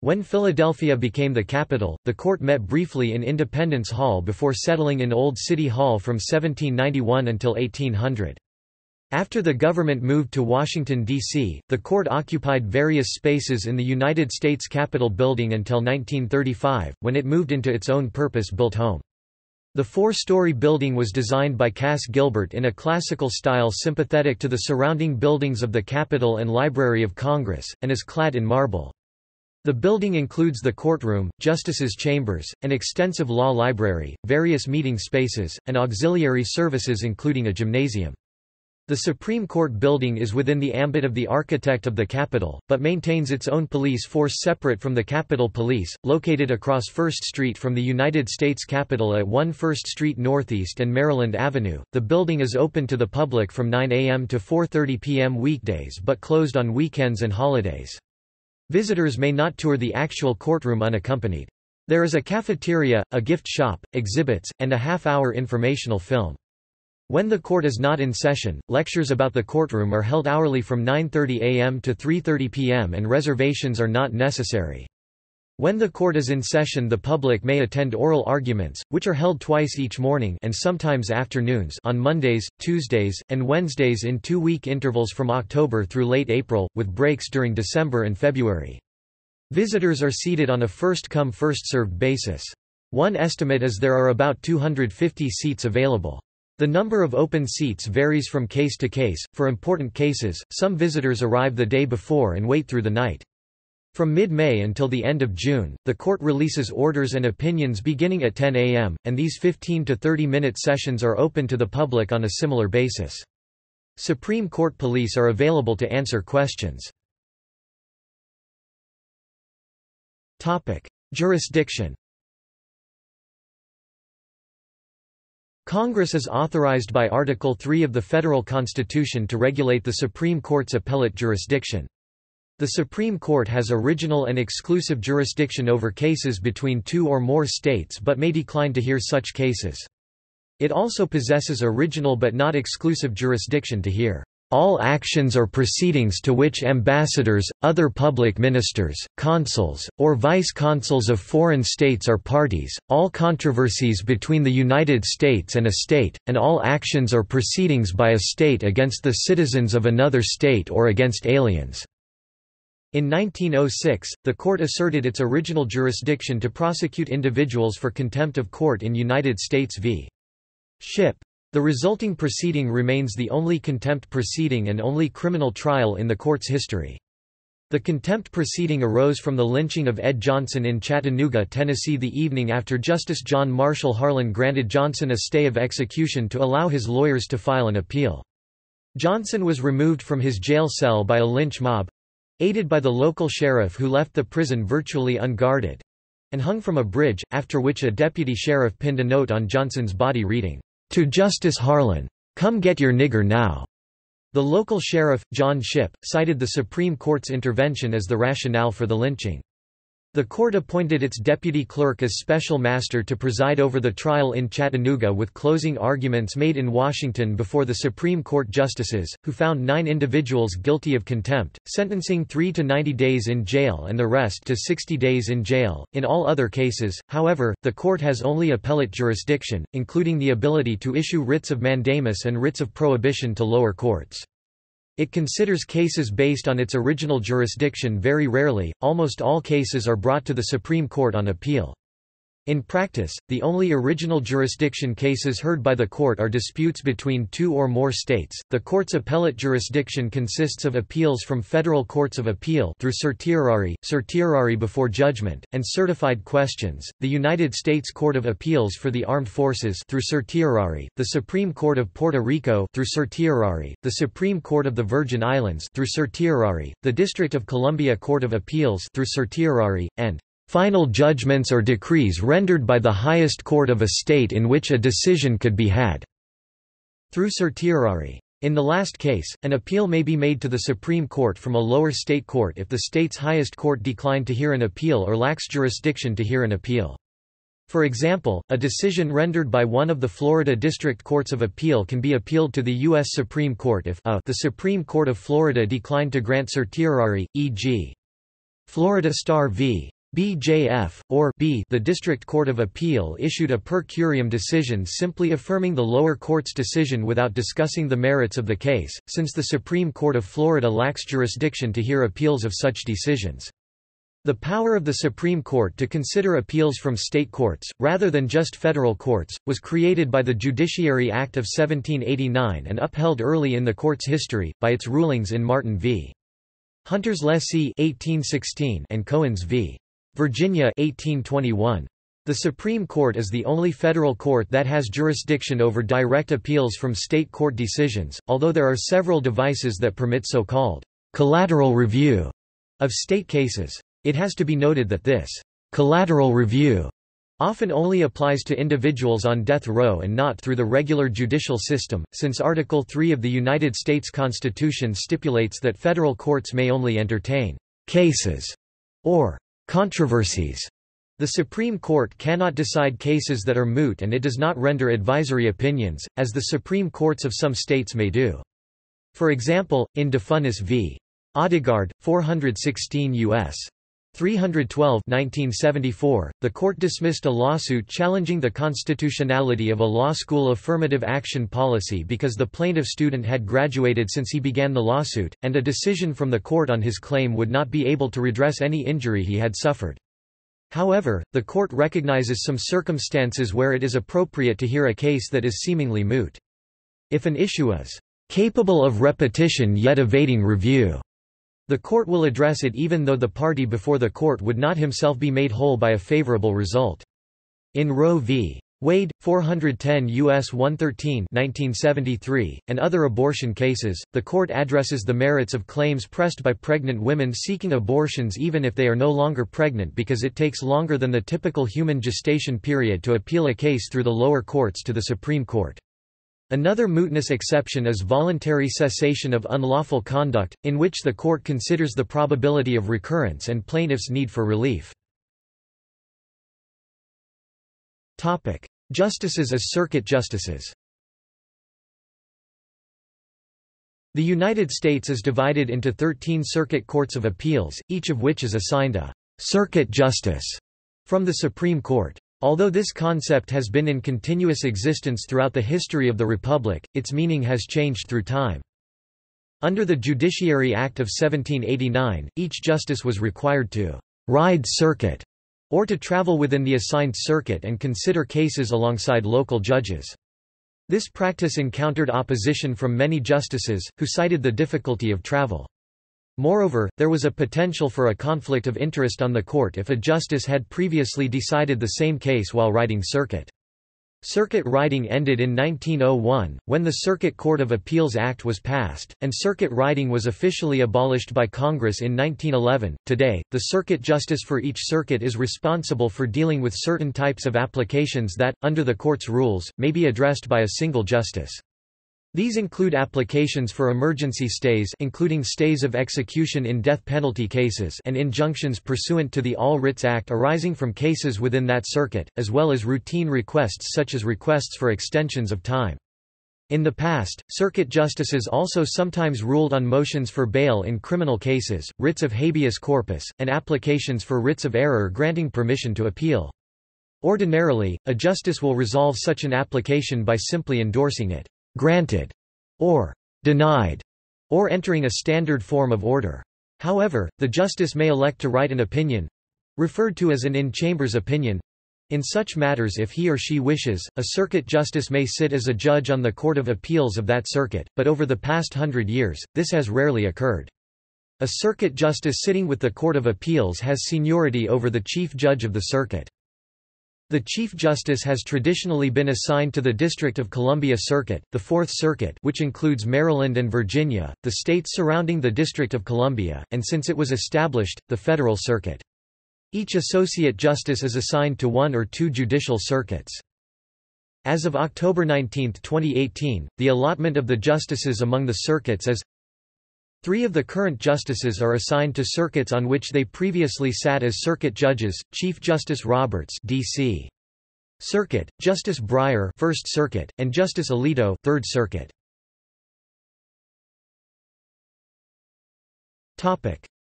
When Philadelphia became the capital, the court met briefly in Independence Hall before settling in Old City Hall from 1791 until 1800. After the government moved to Washington, D.C., the court occupied various spaces in the United States Capitol building until 1935, when it moved into its own purpose-built home. The four-story building was designed by Cass Gilbert in a classical style sympathetic to the surrounding buildings of the Capitol and Library of Congress, and is clad in marble. The building includes the courtroom, justices' chambers, an extensive law library, various meeting spaces, and auxiliary services including a gymnasium. The Supreme Court building is within the ambit of the architect of the Capitol, but maintains its own police force separate from the Capitol Police, located across First Street from the United States Capitol at 1 First Street Northeast and Maryland Avenue. The building is open to the public from 9 a.m. to 4:30 p.m. weekdays but closed on weekends and holidays. Visitors may not tour the actual courtroom unaccompanied. There is a cafeteria, a gift shop, exhibits, and a half-hour informational film. When the court is not in session, lectures about the courtroom are held hourly from 9.30 a.m. to 3.30 p.m. and reservations are not necessary. When the court is in session the public may attend oral arguments, which are held twice each morning and sometimes afternoons on Mondays, Tuesdays, and Wednesdays in two-week intervals from October through late April, with breaks during December and February. Visitors are seated on a first-come first-served basis. One estimate is there are about 250 seats available. The number of open seats varies from case to case. For important cases, some visitors arrive the day before and wait through the night. From mid-May until the end of June, the court releases orders and opinions beginning at 10 a.m., and these 15 to 30-minute sessions are open to the public on a similar basis. Supreme Court police are available to answer questions. Jurisdiction Congress is authorized by Article 3 of the Federal Constitution to regulate the Supreme Court's appellate jurisdiction. The Supreme Court has original and exclusive jurisdiction over cases between two or more states but may decline to hear such cases. It also possesses original but not exclusive jurisdiction to hear all actions or proceedings to which ambassadors, other public ministers, consuls, or vice-consuls of foreign states are parties, all controversies between the United States and a state, and all actions or proceedings by a state against the citizens of another state or against aliens." In 1906, the court asserted its original jurisdiction to prosecute individuals for contempt of court in United States v. Shipp. The resulting proceeding remains the only contempt proceeding and only criminal trial in the court's history. The contempt proceeding arose from the lynching of Ed Johnson in Chattanooga, Tennessee the evening after Justice John Marshall Harlan granted Johnson a stay of execution to allow his lawyers to file an appeal. Johnson was removed from his jail cell by a lynch mob—aided by the local sheriff who left the prison virtually unguarded—and hung from a bridge, after which a deputy sheriff pinned a note on Johnson's body reading, to Justice Harlan. Come get your nigger now. The local sheriff, John Shipp, cited the Supreme Court's intervention as the rationale for the lynching. The court appointed its deputy clerk as special master to preside over the trial in Chattanooga with closing arguments made in Washington before the Supreme Court justices, who found nine individuals guilty of contempt, sentencing three to 90 days in jail and the rest to 60 days in jail. In all other cases, however, the court has only appellate jurisdiction, including the ability to issue writs of mandamus and writs of prohibition to lower courts. It considers cases based on its original jurisdiction very rarely, almost all cases are brought to the Supreme Court on appeal. In practice, the only original jurisdiction cases heard by the court are disputes between two or more states. The court's appellate jurisdiction consists of appeals from federal courts of appeal through certiorari, certiorari before judgment, and certified questions. The United States Court of Appeals for the Armed Forces through certiorari, the Supreme Court of Puerto Rico through certiorari, the Supreme Court of the Virgin Islands through certiorari, the District of Columbia Court of Appeals through certiorari, and final judgments or decrees rendered by the highest court of a state in which a decision could be had, through certiorari. In the last case, an appeal may be made to the Supreme Court from a lower state court if the state's highest court declined to hear an appeal or lacks jurisdiction to hear an appeal. For example, a decision rendered by one of the Florida District Courts of Appeal can be appealed to the U.S. Supreme Court if a, the Supreme Court of Florida declined to grant certiorari, e.g. Florida Star v. BJF, or B the District Court of Appeal issued a per curiam decision simply affirming the lower court's decision without discussing the merits of the case, since the Supreme Court of Florida lacks jurisdiction to hear appeals of such decisions. The power of the Supreme Court to consider appeals from state courts, rather than just federal courts, was created by the Judiciary Act of 1789 and upheld early in the court's history, by its rulings in Martin v. Hunter's Lessee 1816 and Cohens v. Virginia 1821. The Supreme Court is the only federal court that has jurisdiction over direct appeals from state court decisions, although there are several devices that permit so-called collateral review of state cases. It has to be noted that this collateral review often only applies to individuals on death row and not through the regular judicial system, since Article 3 of the United States Constitution stipulates that federal courts may only entertain cases or Controversies. The Supreme Court cannot decide cases that are moot and it does not render advisory opinions, as the Supreme Courts of some states may do. For example, in DeFunis v. Odegaard, 416 U.S. 312 1974, the court dismissed a lawsuit challenging the constitutionality of a law school affirmative action policy because the plaintiff student had graduated since he began the lawsuit, and a decision from the court on his claim would not be able to redress any injury he had suffered. However, the court recognizes some circumstances where it is appropriate to hear a case that is seemingly moot. If an issue is capable of repetition yet evading review, the court will address it even though the party before the court would not himself be made whole by a favorable result. In Roe v. Wade, 410 U.S. 113 1973, and other abortion cases, the court addresses the merits of claims pressed by pregnant women seeking abortions even if they are no longer pregnant because it takes longer than the typical human gestation period to appeal a case through the lower courts to the Supreme Court. Another mootness exception is voluntary cessation of unlawful conduct, in which the court considers the probability of recurrence and plaintiff's need for relief. Justices as circuit justices The United States is divided into 13 circuit courts of appeals, each of which is assigned a «circuit justice» from the Supreme Court. Although this concept has been in continuous existence throughout the history of the Republic, its meaning has changed through time. Under the Judiciary Act of 1789, each justice was required to «ride circuit» or to travel within the assigned circuit and consider cases alongside local judges. This practice encountered opposition from many justices, who cited the difficulty of travel. Moreover, there was a potential for a conflict of interest on the court if a justice had previously decided the same case while riding circuit. Circuit riding ended in 1901, when the Circuit Court of Appeals Act was passed, and circuit riding was officially abolished by Congress in 1911. Today, the circuit justice for each circuit is responsible for dealing with certain types of applications that, under the court's rules, may be addressed by a single justice. These include applications for emergency stays including stays of execution in death penalty cases and injunctions pursuant to the All Writs Act arising from cases within that circuit, as well as routine requests such as requests for extensions of time. In the past, circuit justices also sometimes ruled on motions for bail in criminal cases, writs of habeas corpus, and applications for writs of error granting permission to appeal. Ordinarily, a justice will resolve such an application by simply endorsing it granted, or denied, or entering a standard form of order. However, the justice may elect to write an opinion referred to as an in-chambers opinion in such matters if he or she wishes, a circuit justice may sit as a judge on the Court of Appeals of that circuit, but over the past hundred years, this has rarely occurred. A circuit justice sitting with the Court of Appeals has seniority over the chief judge of the circuit. The Chief Justice has traditionally been assigned to the District of Columbia Circuit, the Fourth Circuit which includes Maryland and Virginia, the states surrounding the District of Columbia, and since it was established, the Federal Circuit. Each Associate Justice is assigned to one or two judicial circuits. As of October 19, 2018, the allotment of the justices among the circuits is Three of the current justices are assigned to circuits on which they previously sat as circuit judges, Chief Justice Roberts D.C. Circuit, Justice Breyer First Circuit, and Justice Alito Third Circuit.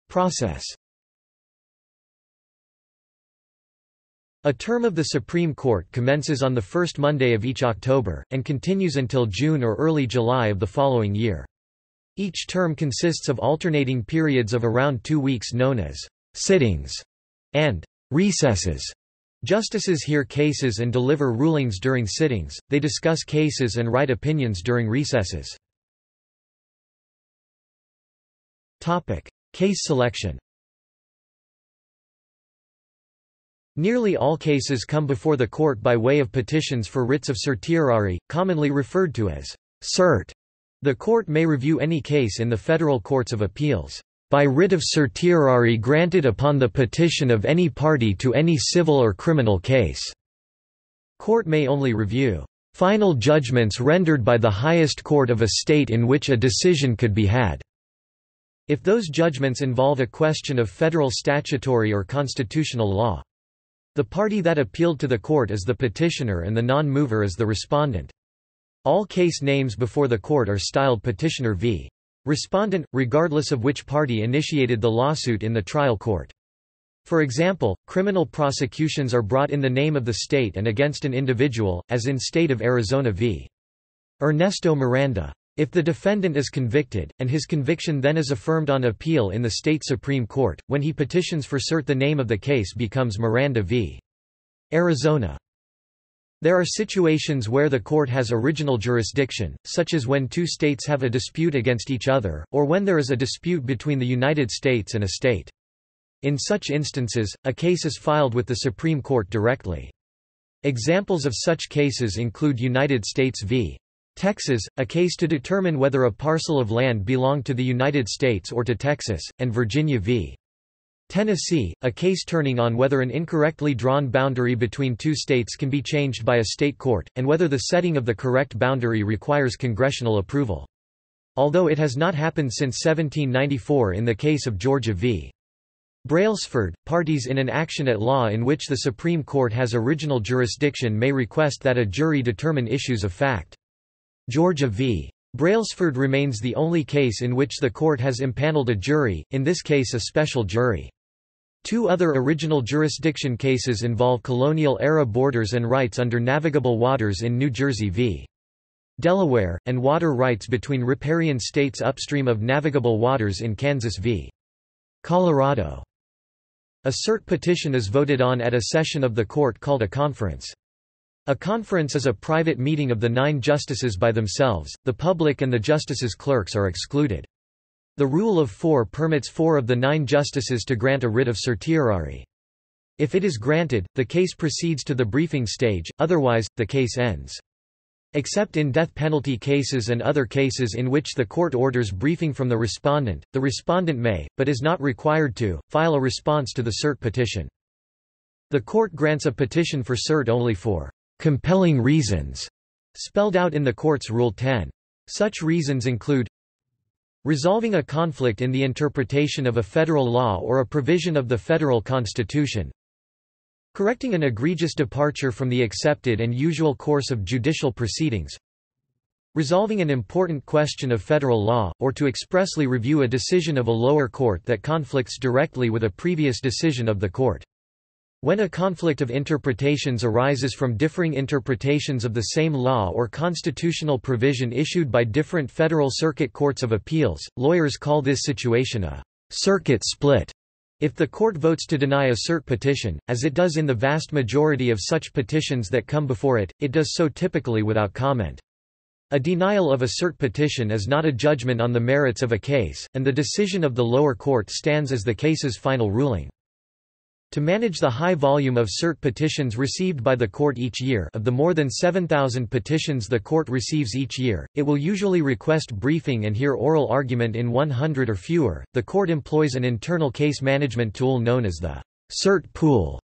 Process A term of the Supreme Court commences on the first Monday of each October, and continues until June or early July of the following year. Each term consists of alternating periods of around two weeks known as sittings and recesses. Justices hear cases and deliver rulings during sittings, they discuss cases and write opinions during recesses. Topic. Case selection Nearly all cases come before the court by way of petitions for writs of certiorari, commonly referred to as cert. The court may review any case in the federal courts of appeals by writ of certiorari granted upon the petition of any party to any civil or criminal case. Court may only review final judgments rendered by the highest court of a state in which a decision could be had. If those judgments involve a question of federal statutory or constitutional law. The party that appealed to the court is the petitioner and the non-mover is the respondent. All case names before the court are styled petitioner v. Respondent, regardless of which party initiated the lawsuit in the trial court. For example, criminal prosecutions are brought in the name of the state and against an individual, as in State of Arizona v. Ernesto Miranda. If the defendant is convicted, and his conviction then is affirmed on appeal in the state Supreme Court, when he petitions for cert the name of the case becomes Miranda v. Arizona. There are situations where the court has original jurisdiction, such as when two states have a dispute against each other, or when there is a dispute between the United States and a state. In such instances, a case is filed with the Supreme Court directly. Examples of such cases include United States v. Texas, a case to determine whether a parcel of land belonged to the United States or to Texas, and Virginia v. Tennessee, a case turning on whether an incorrectly drawn boundary between two states can be changed by a state court, and whether the setting of the correct boundary requires congressional approval. Although it has not happened since 1794 in the case of Georgia v. Brailsford, parties in an action at law in which the Supreme Court has original jurisdiction may request that a jury determine issues of fact. Georgia v. Brailsford remains the only case in which the court has impaneled a jury, in this case a special jury. Two other original jurisdiction cases involve colonial-era borders and rights under navigable waters in New Jersey v. Delaware, and water rights between riparian states upstream of navigable waters in Kansas v. Colorado. A cert petition is voted on at a session of the court called a conference. A conference is a private meeting of the nine justices by themselves, the public and the justices' clerks are excluded. The rule of four permits four of the nine justices to grant a writ of certiorari. If it is granted, the case proceeds to the briefing stage, otherwise, the case ends. Except in death penalty cases and other cases in which the court orders briefing from the respondent, the respondent may, but is not required to, file a response to the cert petition. The court grants a petition for cert only for compelling reasons, spelled out in the court's Rule 10. Such reasons include Resolving a conflict in the interpretation of a federal law or a provision of the federal constitution Correcting an egregious departure from the accepted and usual course of judicial proceedings Resolving an important question of federal law, or to expressly review a decision of a lower court that conflicts directly with a previous decision of the court. When a conflict of interpretations arises from differing interpretations of the same law or constitutional provision issued by different federal circuit courts of appeals, lawyers call this situation a circuit split. If the court votes to deny a cert petition, as it does in the vast majority of such petitions that come before it, it does so typically without comment. A denial of a cert petition is not a judgment on the merits of a case, and the decision of the lower court stands as the case's final ruling. To manage the high volume of cert petitions received by the court each year of the more than 7,000 petitions the court receives each year, it will usually request briefing and hear oral argument in 100 or fewer. The court employs an internal case management tool known as the cert pool.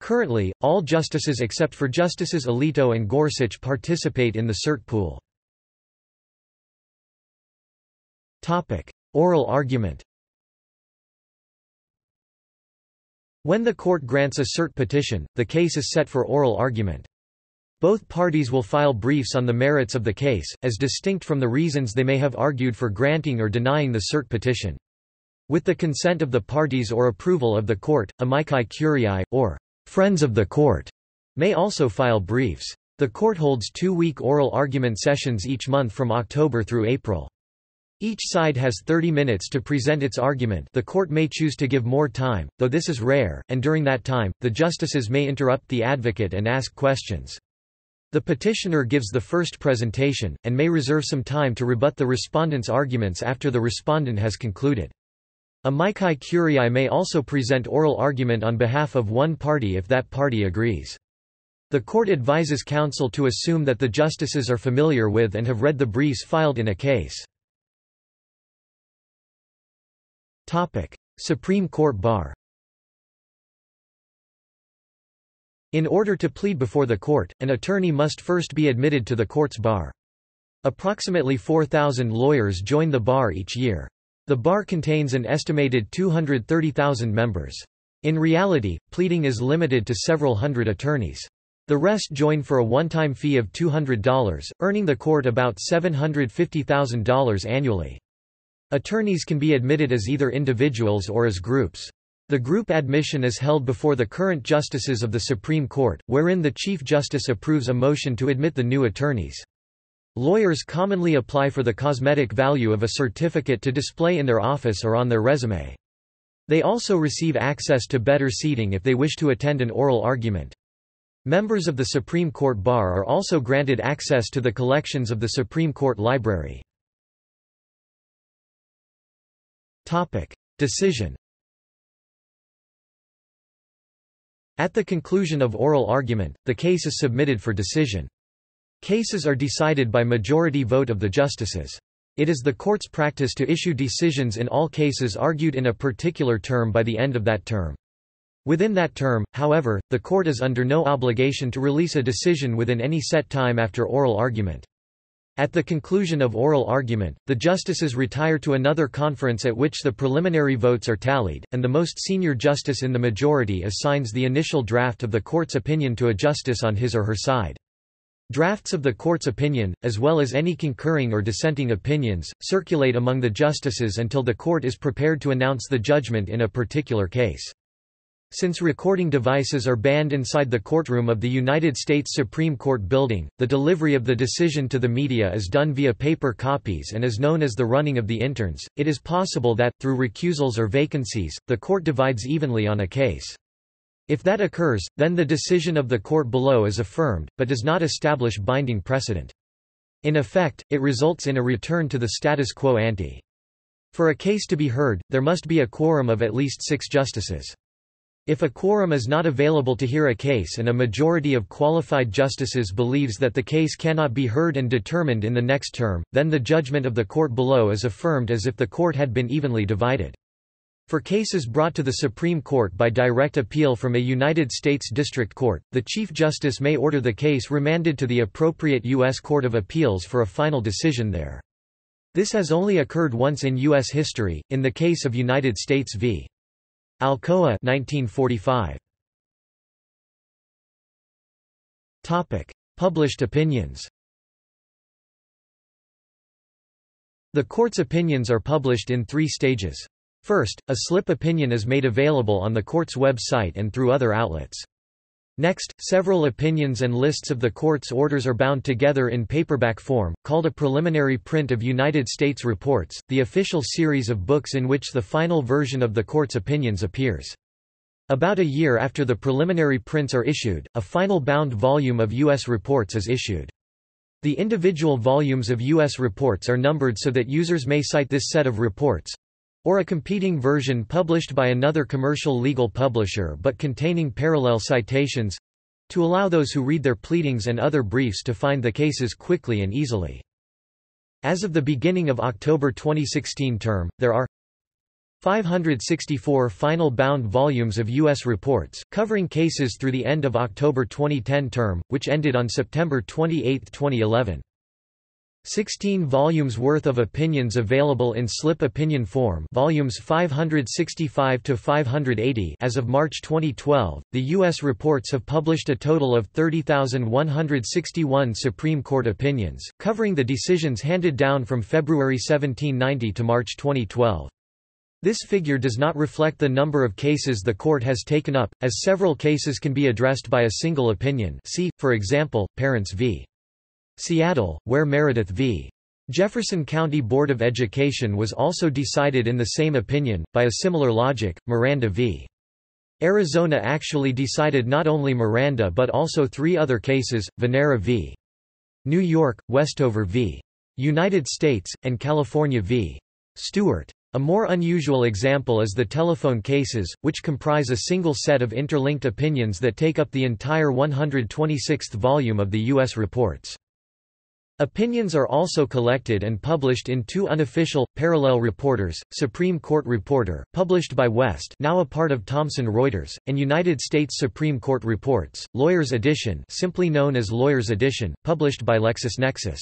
Currently, all justices except for Justices Alito and Gorsuch participate in the cert pool. Oral argument When the court grants a cert petition, the case is set for oral argument. Both parties will file briefs on the merits of the case, as distinct from the reasons they may have argued for granting or denying the cert petition. With the consent of the parties or approval of the court, amici curiae, or friends of the court, may also file briefs. The court holds two-week oral argument sessions each month from October through April. Each side has 30 minutes to present its argument the court may choose to give more time, though this is rare, and during that time, the justices may interrupt the advocate and ask questions. The petitioner gives the first presentation, and may reserve some time to rebut the respondent's arguments after the respondent has concluded. A Amici curiae may also present oral argument on behalf of one party if that party agrees. The court advises counsel to assume that the justices are familiar with and have read the briefs filed in a case. Supreme Court Bar In order to plead before the court, an attorney must first be admitted to the court's bar. Approximately 4,000 lawyers join the bar each year. The bar contains an estimated 230,000 members. In reality, pleading is limited to several hundred attorneys. The rest join for a one-time fee of $200, earning the court about $750,000 annually. Attorneys can be admitted as either individuals or as groups. The group admission is held before the current justices of the Supreme Court, wherein the Chief Justice approves a motion to admit the new attorneys. Lawyers commonly apply for the cosmetic value of a certificate to display in their office or on their resume. They also receive access to better seating if they wish to attend an oral argument. Members of the Supreme Court Bar are also granted access to the collections of the Supreme Court Library. Decision At the conclusion of oral argument, the case is submitted for decision. Cases are decided by majority vote of the justices. It is the court's practice to issue decisions in all cases argued in a particular term by the end of that term. Within that term, however, the court is under no obligation to release a decision within any set time after oral argument. At the conclusion of oral argument, the justices retire to another conference at which the preliminary votes are tallied, and the most senior justice in the majority assigns the initial draft of the court's opinion to a justice on his or her side. Drafts of the court's opinion, as well as any concurring or dissenting opinions, circulate among the justices until the court is prepared to announce the judgment in a particular case. Since recording devices are banned inside the courtroom of the United States Supreme Court building, the delivery of the decision to the media is done via paper copies and is known as the running of the interns. It is possible that, through recusals or vacancies, the court divides evenly on a case. If that occurs, then the decision of the court below is affirmed, but does not establish binding precedent. In effect, it results in a return to the status quo ante. For a case to be heard, there must be a quorum of at least six justices. If a quorum is not available to hear a case and a majority of qualified justices believes that the case cannot be heard and determined in the next term, then the judgment of the court below is affirmed as if the court had been evenly divided. For cases brought to the Supreme Court by direct appeal from a United States District Court, the Chief Justice may order the case remanded to the appropriate U.S. Court of Appeals for a final decision there. This has only occurred once in U.S. history, in the case of United States v. Alcoa 1945. Topic: Published opinions The court's opinions are published in three stages. First, a slip opinion is made available on the court's website and through other outlets. Next, several opinions and lists of the court's orders are bound together in paperback form, called a preliminary print of United States Reports, the official series of books in which the final version of the court's opinions appears. About a year after the preliminary prints are issued, a final bound volume of U.S. reports is issued. The individual volumes of U.S. reports are numbered so that users may cite this set of reports or a competing version published by another commercial legal publisher but containing parallel citations to allow those who read their pleadings and other briefs to find the cases quickly and easily. As of the beginning of October 2016 term, there are 564 final bound volumes of U.S. reports, covering cases through the end of October 2010 term, which ended on September 28, 2011. 16 volumes worth of opinions available in slip opinion form volumes 565 to 580 as of March 2012 the US reports have published a total of 30,161 Supreme Court opinions covering the decisions handed down from February 1790 to March 2012 this figure does not reflect the number of cases the court has taken up, as several cases can be addressed by a single opinion. See, for example, Parents v. Seattle, where Meredith v. Jefferson County Board of Education was also decided in the same opinion, by a similar logic, Miranda v. Arizona actually decided not only Miranda but also three other cases, Vignera v. New York, Westover v. United States, and California v. Stewart. A more unusual example is the telephone cases, which comprise a single set of interlinked opinions that take up the entire 126th volume of the U.S. reports. Opinions are also collected and published in two unofficial, parallel reporters, Supreme Court Reporter, published by West now a part of Thomson Reuters, and United States Supreme Court Reports, Lawyers Edition simply known as Lawyers Edition, published by LexisNexis.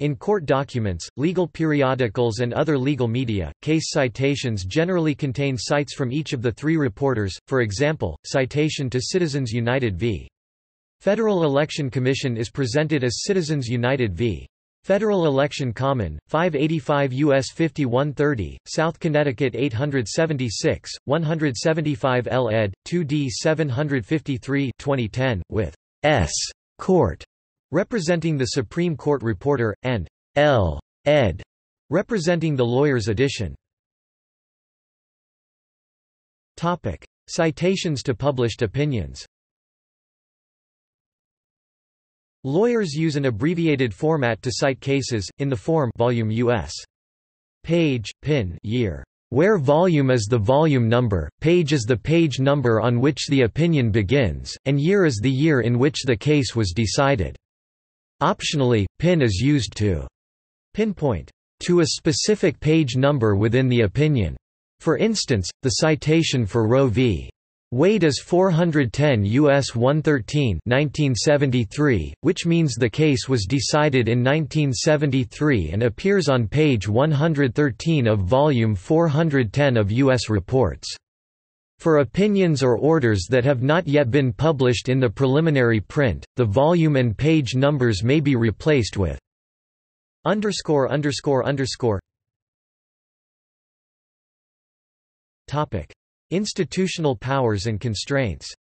In court documents, legal periodicals and other legal media, case citations generally contain cites from each of the three reporters, for example, citation to Citizens United v. Federal Election Commission is presented as Citizens United v. Federal Election Common, 585 U.S. 5130, South Connecticut 876, 175 L. ed., 2d 753 2010, with S. Court representing the Supreme Court reporter, and L. ed. representing the lawyer's edition. Citations to published opinions Lawyers use an abbreviated format to cite cases, in the form volume US. Page, pin year, where volume is the volume number, page is the page number on which the opinion begins, and year is the year in which the case was decided. Optionally, pin is used to pinpoint to a specific page number within the opinion. For instance, the citation for Roe v. Wade is 410 U.S. 113 1973, which means the case was decided in 1973 and appears on page 113 of volume 410 of U.S. Reports. For opinions or orders that have not yet been published in the preliminary print, the volume and page numbers may be replaced with underscore underscore underscore Topic: Institutional powers and constraints.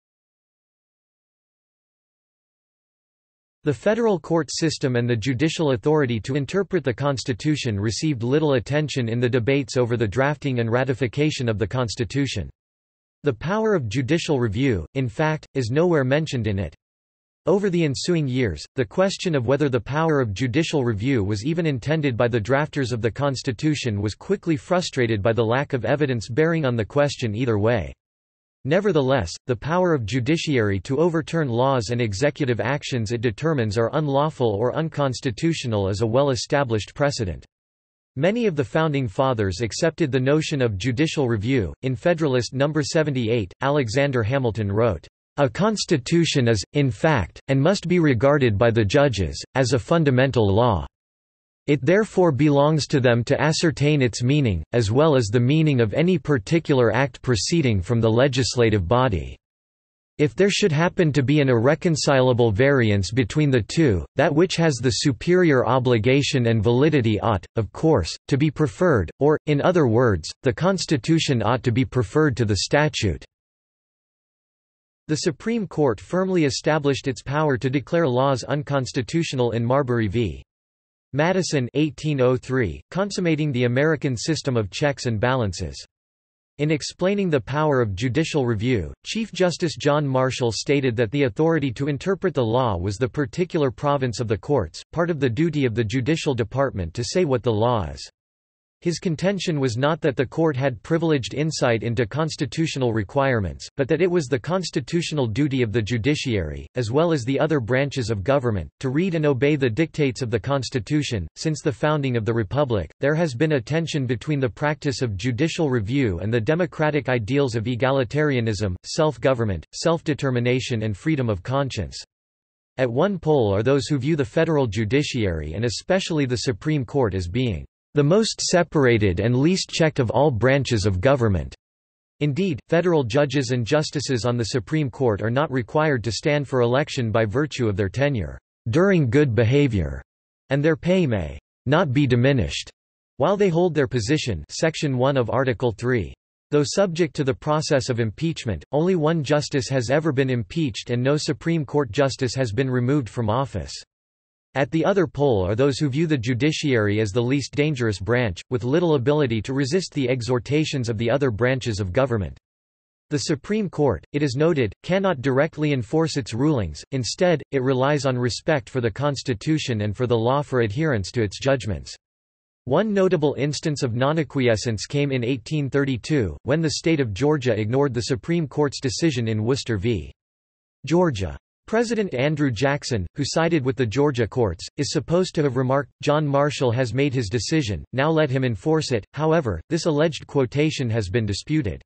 The federal court system and the judicial authority to interpret the Constitution received little attention in the debates over the drafting and ratification of the Constitution. The power of judicial review, in fact, is nowhere mentioned in it. Over the ensuing years, the question of whether the power of judicial review was even intended by the drafters of the Constitution was quickly frustrated by the lack of evidence bearing on the question either way. Nevertheless, the power of judiciary to overturn laws and executive actions it determines are unlawful or unconstitutional is a well-established precedent. Many of the Founding Fathers accepted the notion of judicial review. In Federalist No. 78, Alexander Hamilton wrote, A constitution is, in fact, and must be regarded by the judges, as a fundamental law. It therefore belongs to them to ascertain its meaning, as well as the meaning of any particular act proceeding from the legislative body. If there should happen to be an irreconcilable variance between the two, that which has the superior obligation and validity ought, of course, to be preferred, or, in other words, the Constitution ought to be preferred to the statute. The Supreme Court firmly established its power to declare laws unconstitutional in Marbury v. Madison 1803, consummating the American system of checks and balances. In explaining the power of judicial review, Chief Justice John Marshall stated that the authority to interpret the law was the particular province of the courts, part of the duty of the judicial department to say what the law is. His contention was not that the court had privileged insight into constitutional requirements, but that it was the constitutional duty of the judiciary, as well as the other branches of government, to read and obey the dictates of the Constitution. Since the founding of the Republic, there has been a tension between the practice of judicial review and the democratic ideals of egalitarianism, self government, self determination, and freedom of conscience. At one pole are those who view the federal judiciary and especially the Supreme Court as being the most separated and least checked of all branches of government. Indeed, federal judges and justices on the Supreme Court are not required to stand for election by virtue of their tenure during good behavior, and their pay may not be diminished while they hold their position section 1 of Article 3. Though subject to the process of impeachment, only one justice has ever been impeached and no Supreme Court justice has been removed from office. At the other pole are those who view the judiciary as the least dangerous branch, with little ability to resist the exhortations of the other branches of government. The Supreme Court, it is noted, cannot directly enforce its rulings, instead, it relies on respect for the Constitution and for the law for adherence to its judgments. One notable instance of nonacquiescence came in 1832, when the state of Georgia ignored the Supreme Court's decision in Worcester v. Georgia. President Andrew Jackson, who sided with the Georgia courts, is supposed to have remarked, John Marshall has made his decision, now let him enforce it, however, this alleged quotation has been disputed.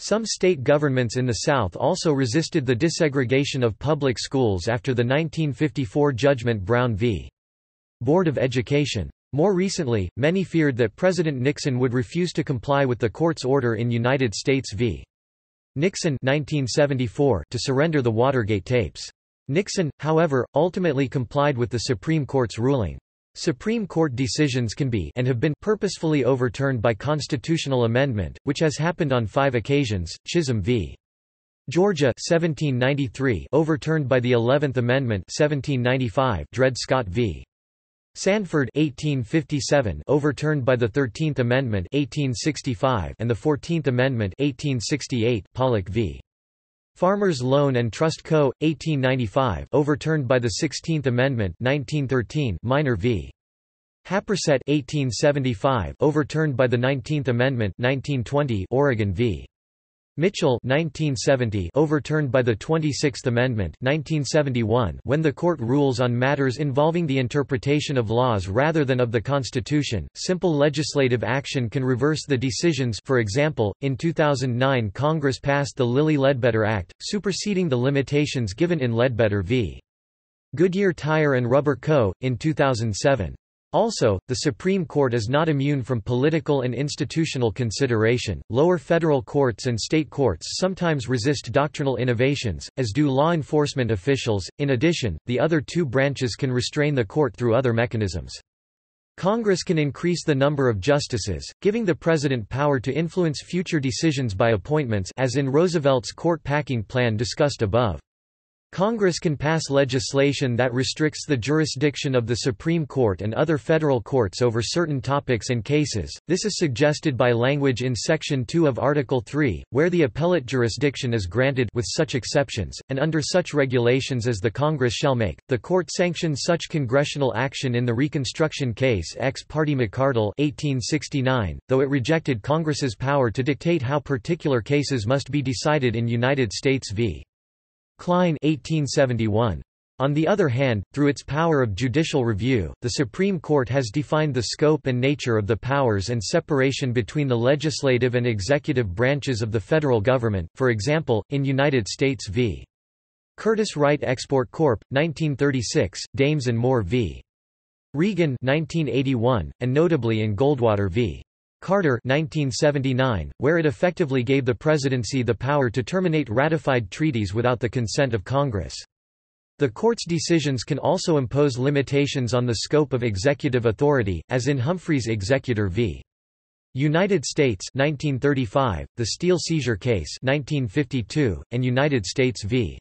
Some state governments in the South also resisted the desegregation of public schools after the 1954 judgment Brown v. Board of Education. More recently, many feared that President Nixon would refuse to comply with the court's order in United States v. Nixon 1974 to surrender the Watergate tapes. Nixon, however, ultimately complied with the Supreme Court's ruling. Supreme Court decisions can be and have been purposefully overturned by constitutional amendment, which has happened on five occasions, Chisholm v. Georgia 1793 overturned by the 11th Amendment 1795 Dred Scott v. Sandford 1857 overturned by the 13th Amendment 1865 and the 14th Amendment 1868 Pollock v. Farmers Loan and Trust Co. 1895 overturned by the 16th Amendment 1913 Minor v. Happersett 1875 overturned by the 19th Amendment 1920 Oregon v. Mitchell 1970 overturned by the 26th Amendment 1971 when the court rules on matters involving the interpretation of laws rather than of the Constitution, simple legislative action can reverse the decisions for example, in 2009 Congress passed the Lilly-Ledbetter Act, superseding the limitations given in Ledbetter v. Goodyear Tire and Rubber Co., in 2007. Also, the Supreme Court is not immune from political and institutional consideration. Lower federal courts and state courts sometimes resist doctrinal innovations, as do law enforcement officials. In addition, the other two branches can restrain the court through other mechanisms. Congress can increase the number of justices, giving the president power to influence future decisions by appointments as in Roosevelt's court packing plan discussed above. Congress can pass legislation that restricts the jurisdiction of the Supreme Court and other federal courts over certain topics and cases. This is suggested by language in Section 2 of Article 3, where the appellate jurisdiction is granted with such exceptions, and under such regulations as the Congress shall make. The court sanctioned such congressional action in the Reconstruction case ex parte McArdle 1869, though it rejected Congress's power to dictate how particular cases must be decided in United States v. Klein 1871. On the other hand, through its power of judicial review, the Supreme Court has defined the scope and nature of the powers and separation between the legislative and executive branches of the federal government, for example, in United States v. Curtiss-Wright Export Corp., 1936, Dames and Moore v. Regan 1981, and notably in Goldwater v. Carter 1979, where it effectively gave the presidency the power to terminate ratified treaties without the consent of Congress. The court's decisions can also impose limitations on the scope of executive authority, as in Humphreys Executor v. United States 1935, the Steel Seizure Case 1952, and United States v.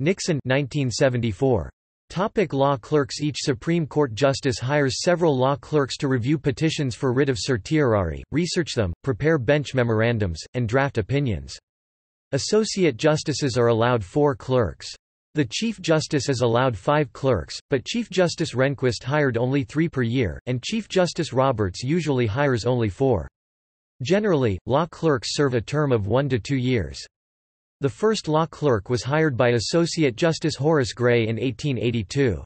Nixon 1974. Topic law clerks Each Supreme Court justice hires several law clerks to review petitions for writ of certiorari, research them, prepare bench memorandums, and draft opinions. Associate justices are allowed four clerks. The Chief Justice is allowed five clerks, but Chief Justice Rehnquist hired only three per year, and Chief Justice Roberts usually hires only four. Generally, law clerks serve a term of one to two years. The first law clerk was hired by Associate Justice Horace Gray in 1882.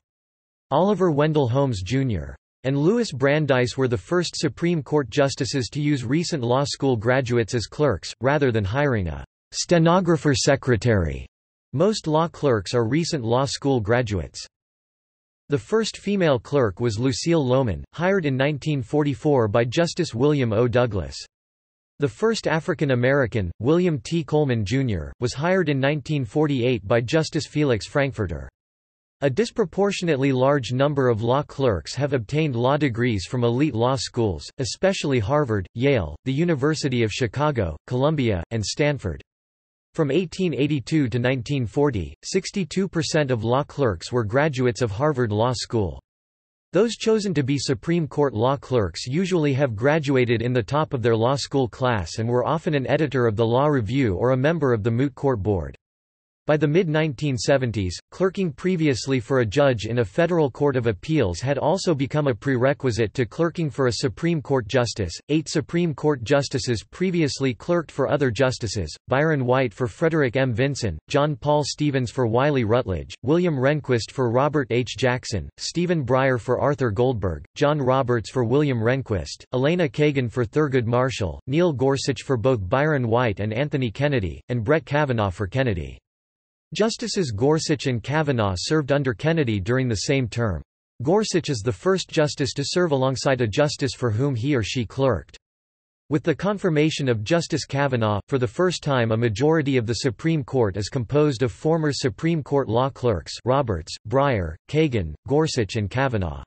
Oliver Wendell Holmes, Jr. and Louis Brandeis were the first Supreme Court justices to use recent law school graduates as clerks, rather than hiring a stenographer secretary. Most law clerks are recent law school graduates. The first female clerk was Lucille Lomen, hired in 1944 by Justice William O. Douglas. The first African American, William T. Coleman, Jr., was hired in 1948 by Justice Felix Frankfurter. A disproportionately large number of law clerks have obtained law degrees from elite law schools, especially Harvard, Yale, the University of Chicago, Columbia, and Stanford. From 1882 to 1940, 62% of law clerks were graduates of Harvard Law School. Those chosen to be Supreme Court law clerks usually have graduated in the top of their law school class and were often an editor of the Law Review or a member of the Moot Court Board. By the mid-1970s, clerking previously for a judge in a federal court of appeals had also become a prerequisite to clerking for a Supreme Court justice. Eight Supreme Court justices previously clerked for other justices, Byron White for Frederick M. Vinson, John Paul Stevens for Wiley Rutledge, William Rehnquist for Robert H. Jackson, Stephen Breyer for Arthur Goldberg, John Roberts for William Rehnquist, Elena Kagan for Thurgood Marshall, Neil Gorsuch for both Byron White and Anthony Kennedy, and Brett Kavanaugh for Kennedy. Justices Gorsuch and Kavanaugh served under Kennedy during the same term. Gorsuch is the first justice to serve alongside a justice for whom he or she clerked. With the confirmation of Justice Kavanaugh, for the first time a majority of the Supreme Court is composed of former Supreme Court law clerks Roberts, Breyer, Kagan, Gorsuch and Kavanaugh.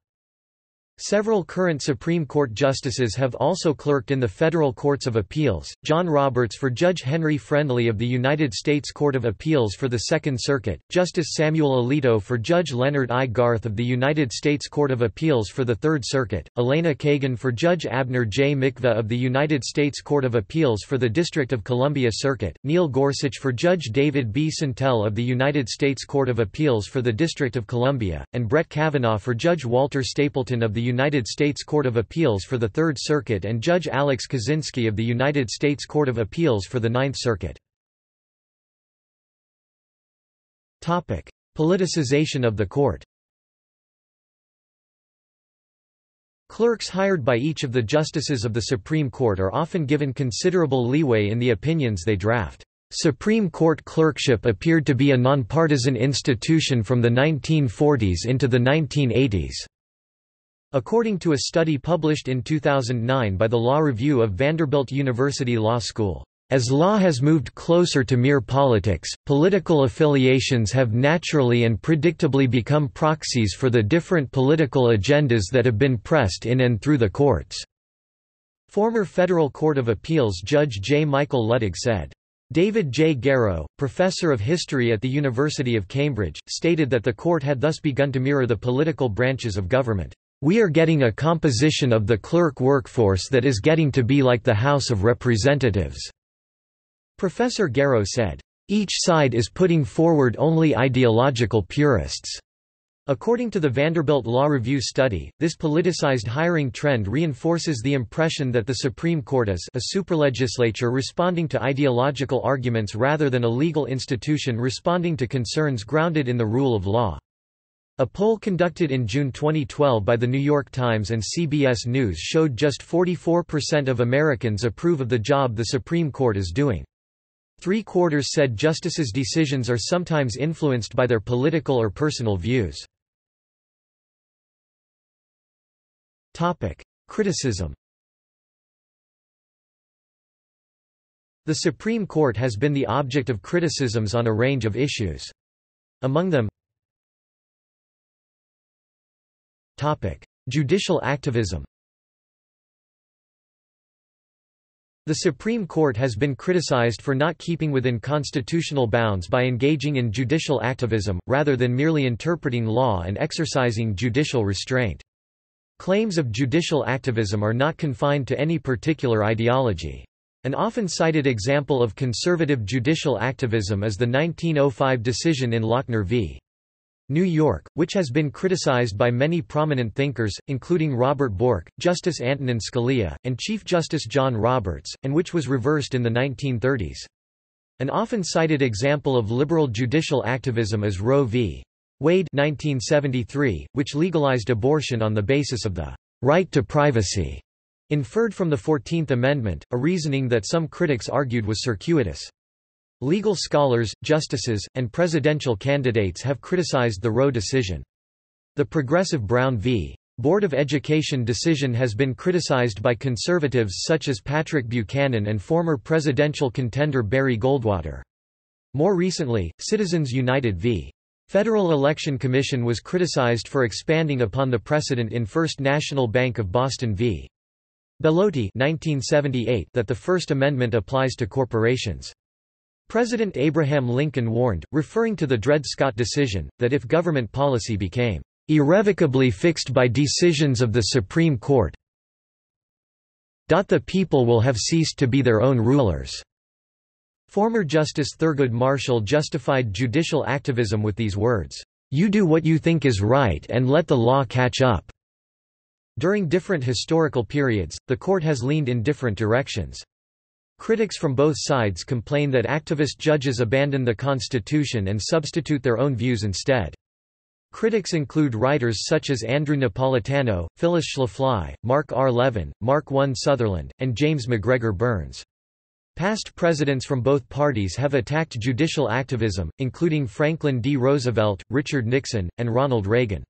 Several current Supreme Court justices have also clerked in the federal courts of appeals, John Roberts for Judge Henry Friendly of the United States Court of Appeals for the Second Circuit, Justice Samuel Alito for Judge Leonard I. Garth of the United States Court of Appeals for the Third Circuit, Elena Kagan for Judge Abner J. Mikva of the United States Court of Appeals for the District of Columbia Circuit, Neil Gorsuch for Judge David B. Sentelle of the United States Court of Appeals for the District of Columbia, and Brett Kavanaugh for Judge Walter Stapleton of the United States Court of Appeals for the Third Circuit and Judge Alex Kozinski of the United States Court of Appeals for the Ninth Circuit. Politicization of the court Clerks hired by each of the justices of the Supreme Court are often given considerable leeway in the opinions they draft. Supreme Court clerkship appeared to be a nonpartisan institution from the 1940s into the 1980s. According to a study published in 2009 by the Law Review of Vanderbilt University Law School, as law has moved closer to mere politics, political affiliations have naturally and predictably become proxies for the different political agendas that have been pressed in and through the courts." Former Federal Court of Appeals Judge J. Michael Luttig said. David J. Garrow, professor of history at the University of Cambridge, stated that the court had thus begun to mirror the political branches of government. We are getting a composition of the clerk workforce that is getting to be like the House of Representatives." Professor Garrow said, "...each side is putting forward only ideological purists." According to the Vanderbilt Law Review study, this politicized hiring trend reinforces the impression that the Supreme Court is a superlegislature responding to ideological arguments rather than a legal institution responding to concerns grounded in the rule of law. A poll conducted in June 2012 by The New York Times and CBS News showed just 44% of Americans approve of the job the Supreme Court is doing. Three-quarters said justices' decisions are sometimes influenced by their political or personal views. Criticism The Supreme Court has been the object of criticisms on a range of issues. Among them Judicial activism The Supreme Court has been criticized for not keeping within constitutional bounds by engaging in judicial activism, rather than merely interpreting law and exercising judicial restraint. Claims of judicial activism are not confined to any particular ideology. An often cited example of conservative judicial activism is the 1905 decision in Lochner v. New York, which has been criticized by many prominent thinkers, including Robert Bork, Justice Antonin Scalia, and Chief Justice John Roberts, and which was reversed in the 1930s. An often cited example of liberal judicial activism is Roe v. Wade 1973, which legalized abortion on the basis of the right to privacy, inferred from the Fourteenth Amendment, a reasoning that some critics argued was circuitous. Legal scholars, justices, and presidential candidates have criticized the Roe decision. The progressive Brown v. Board of Education decision has been criticized by conservatives such as Patrick Buchanan and former presidential contender Barry Goldwater. More recently, Citizens United v. Federal Election Commission was criticized for expanding upon the precedent in First National Bank of Boston v. Bellotti 1978 that the First Amendment applies to corporations. President Abraham Lincoln warned, referring to the Dred Scott decision, that if government policy became irrevocably fixed by decisions of the Supreme Court, the people will have ceased to be their own rulers. Former Justice Thurgood Marshall justified judicial activism with these words, "You do what you think is right and let the law catch up." During different historical periods, the court has leaned in different directions. Critics from both sides complain that activist judges abandon the Constitution and substitute their own views instead. Critics include writers such as Andrew Napolitano, Phyllis Schlafly, Mark R. Levin, Mark I. Sutherland, and James MacGregor Burns. Past presidents from both parties have attacked judicial activism, including Franklin D. Roosevelt, Richard Nixon, and Ronald Reagan.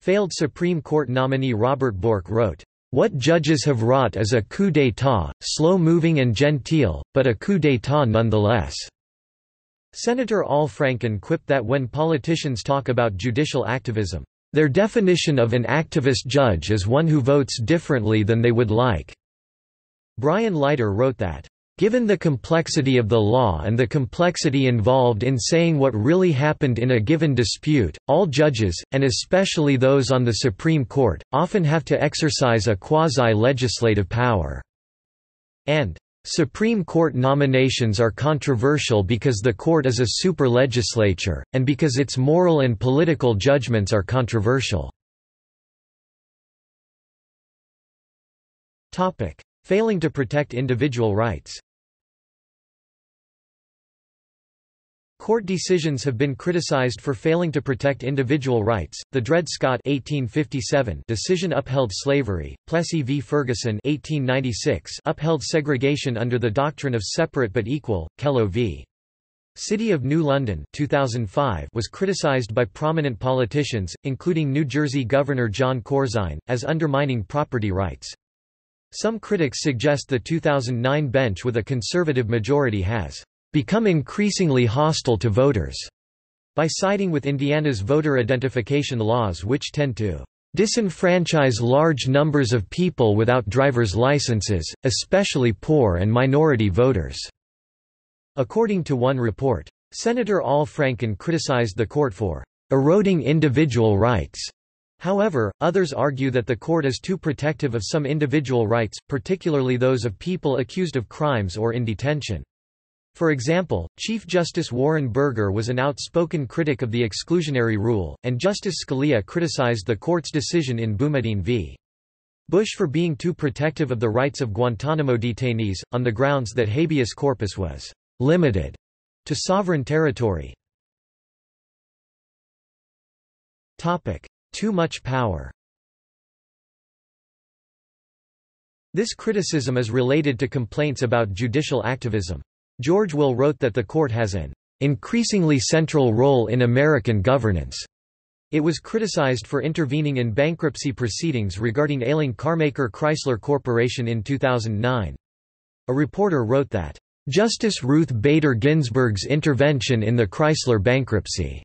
Failed Supreme Court nominee Robert Bork wrote, what judges have wrought is a coup d'état, slow-moving and genteel, but a coup d'état nonetheless." Senator Al Franken quipped that when politicians talk about judicial activism, "...their definition of an activist judge is one who votes differently than they would like." Brian Leiter wrote that, Given the complexity of the law and the complexity involved in saying what really happened in a given dispute, all judges, and especially those on the Supreme Court, often have to exercise a quasi-legislative power." And, "...Supreme Court nominations are controversial because the court is a super-legislature, and because its moral and political judgments are controversial." Failing to protect individual rights Court decisions have been criticized for failing to protect individual rights. The Dred Scott (1857) decision upheld slavery. Plessy v. Ferguson (1896) upheld segregation under the doctrine of separate but equal. Kelo v. City of New London 2005 was criticized by prominent politicians, including New Jersey Governor Jon Corzine, as undermining property rights. Some critics suggest the 2009 bench with a conservative majority has become increasingly hostile to voters by siding with Indiana's voter identification laws which tend to disenfranchise large numbers of people without driver's licenses, especially poor and minority voters." According to one report, Senator Al Franken criticized the court for eroding individual rights However, others argue that the court is too protective of some individual rights, particularly those of people accused of crimes or in detention. For example, Chief Justice Warren Burger was an outspoken critic of the exclusionary rule, and Justice Scalia criticized the court's decision in Boumediene v. Bush for being too protective of the rights of Guantanamo detainees, on the grounds that habeas corpus was limited to sovereign territory. Too much power This criticism is related to complaints about judicial activism. George Will wrote that the court has an increasingly central role in American governance. It was criticized for intervening in bankruptcy proceedings regarding ailing carmaker Chrysler Corporation in 2009. A reporter wrote that, "...Justice Ruth Bader Ginsburg's intervention in the Chrysler bankruptcy,"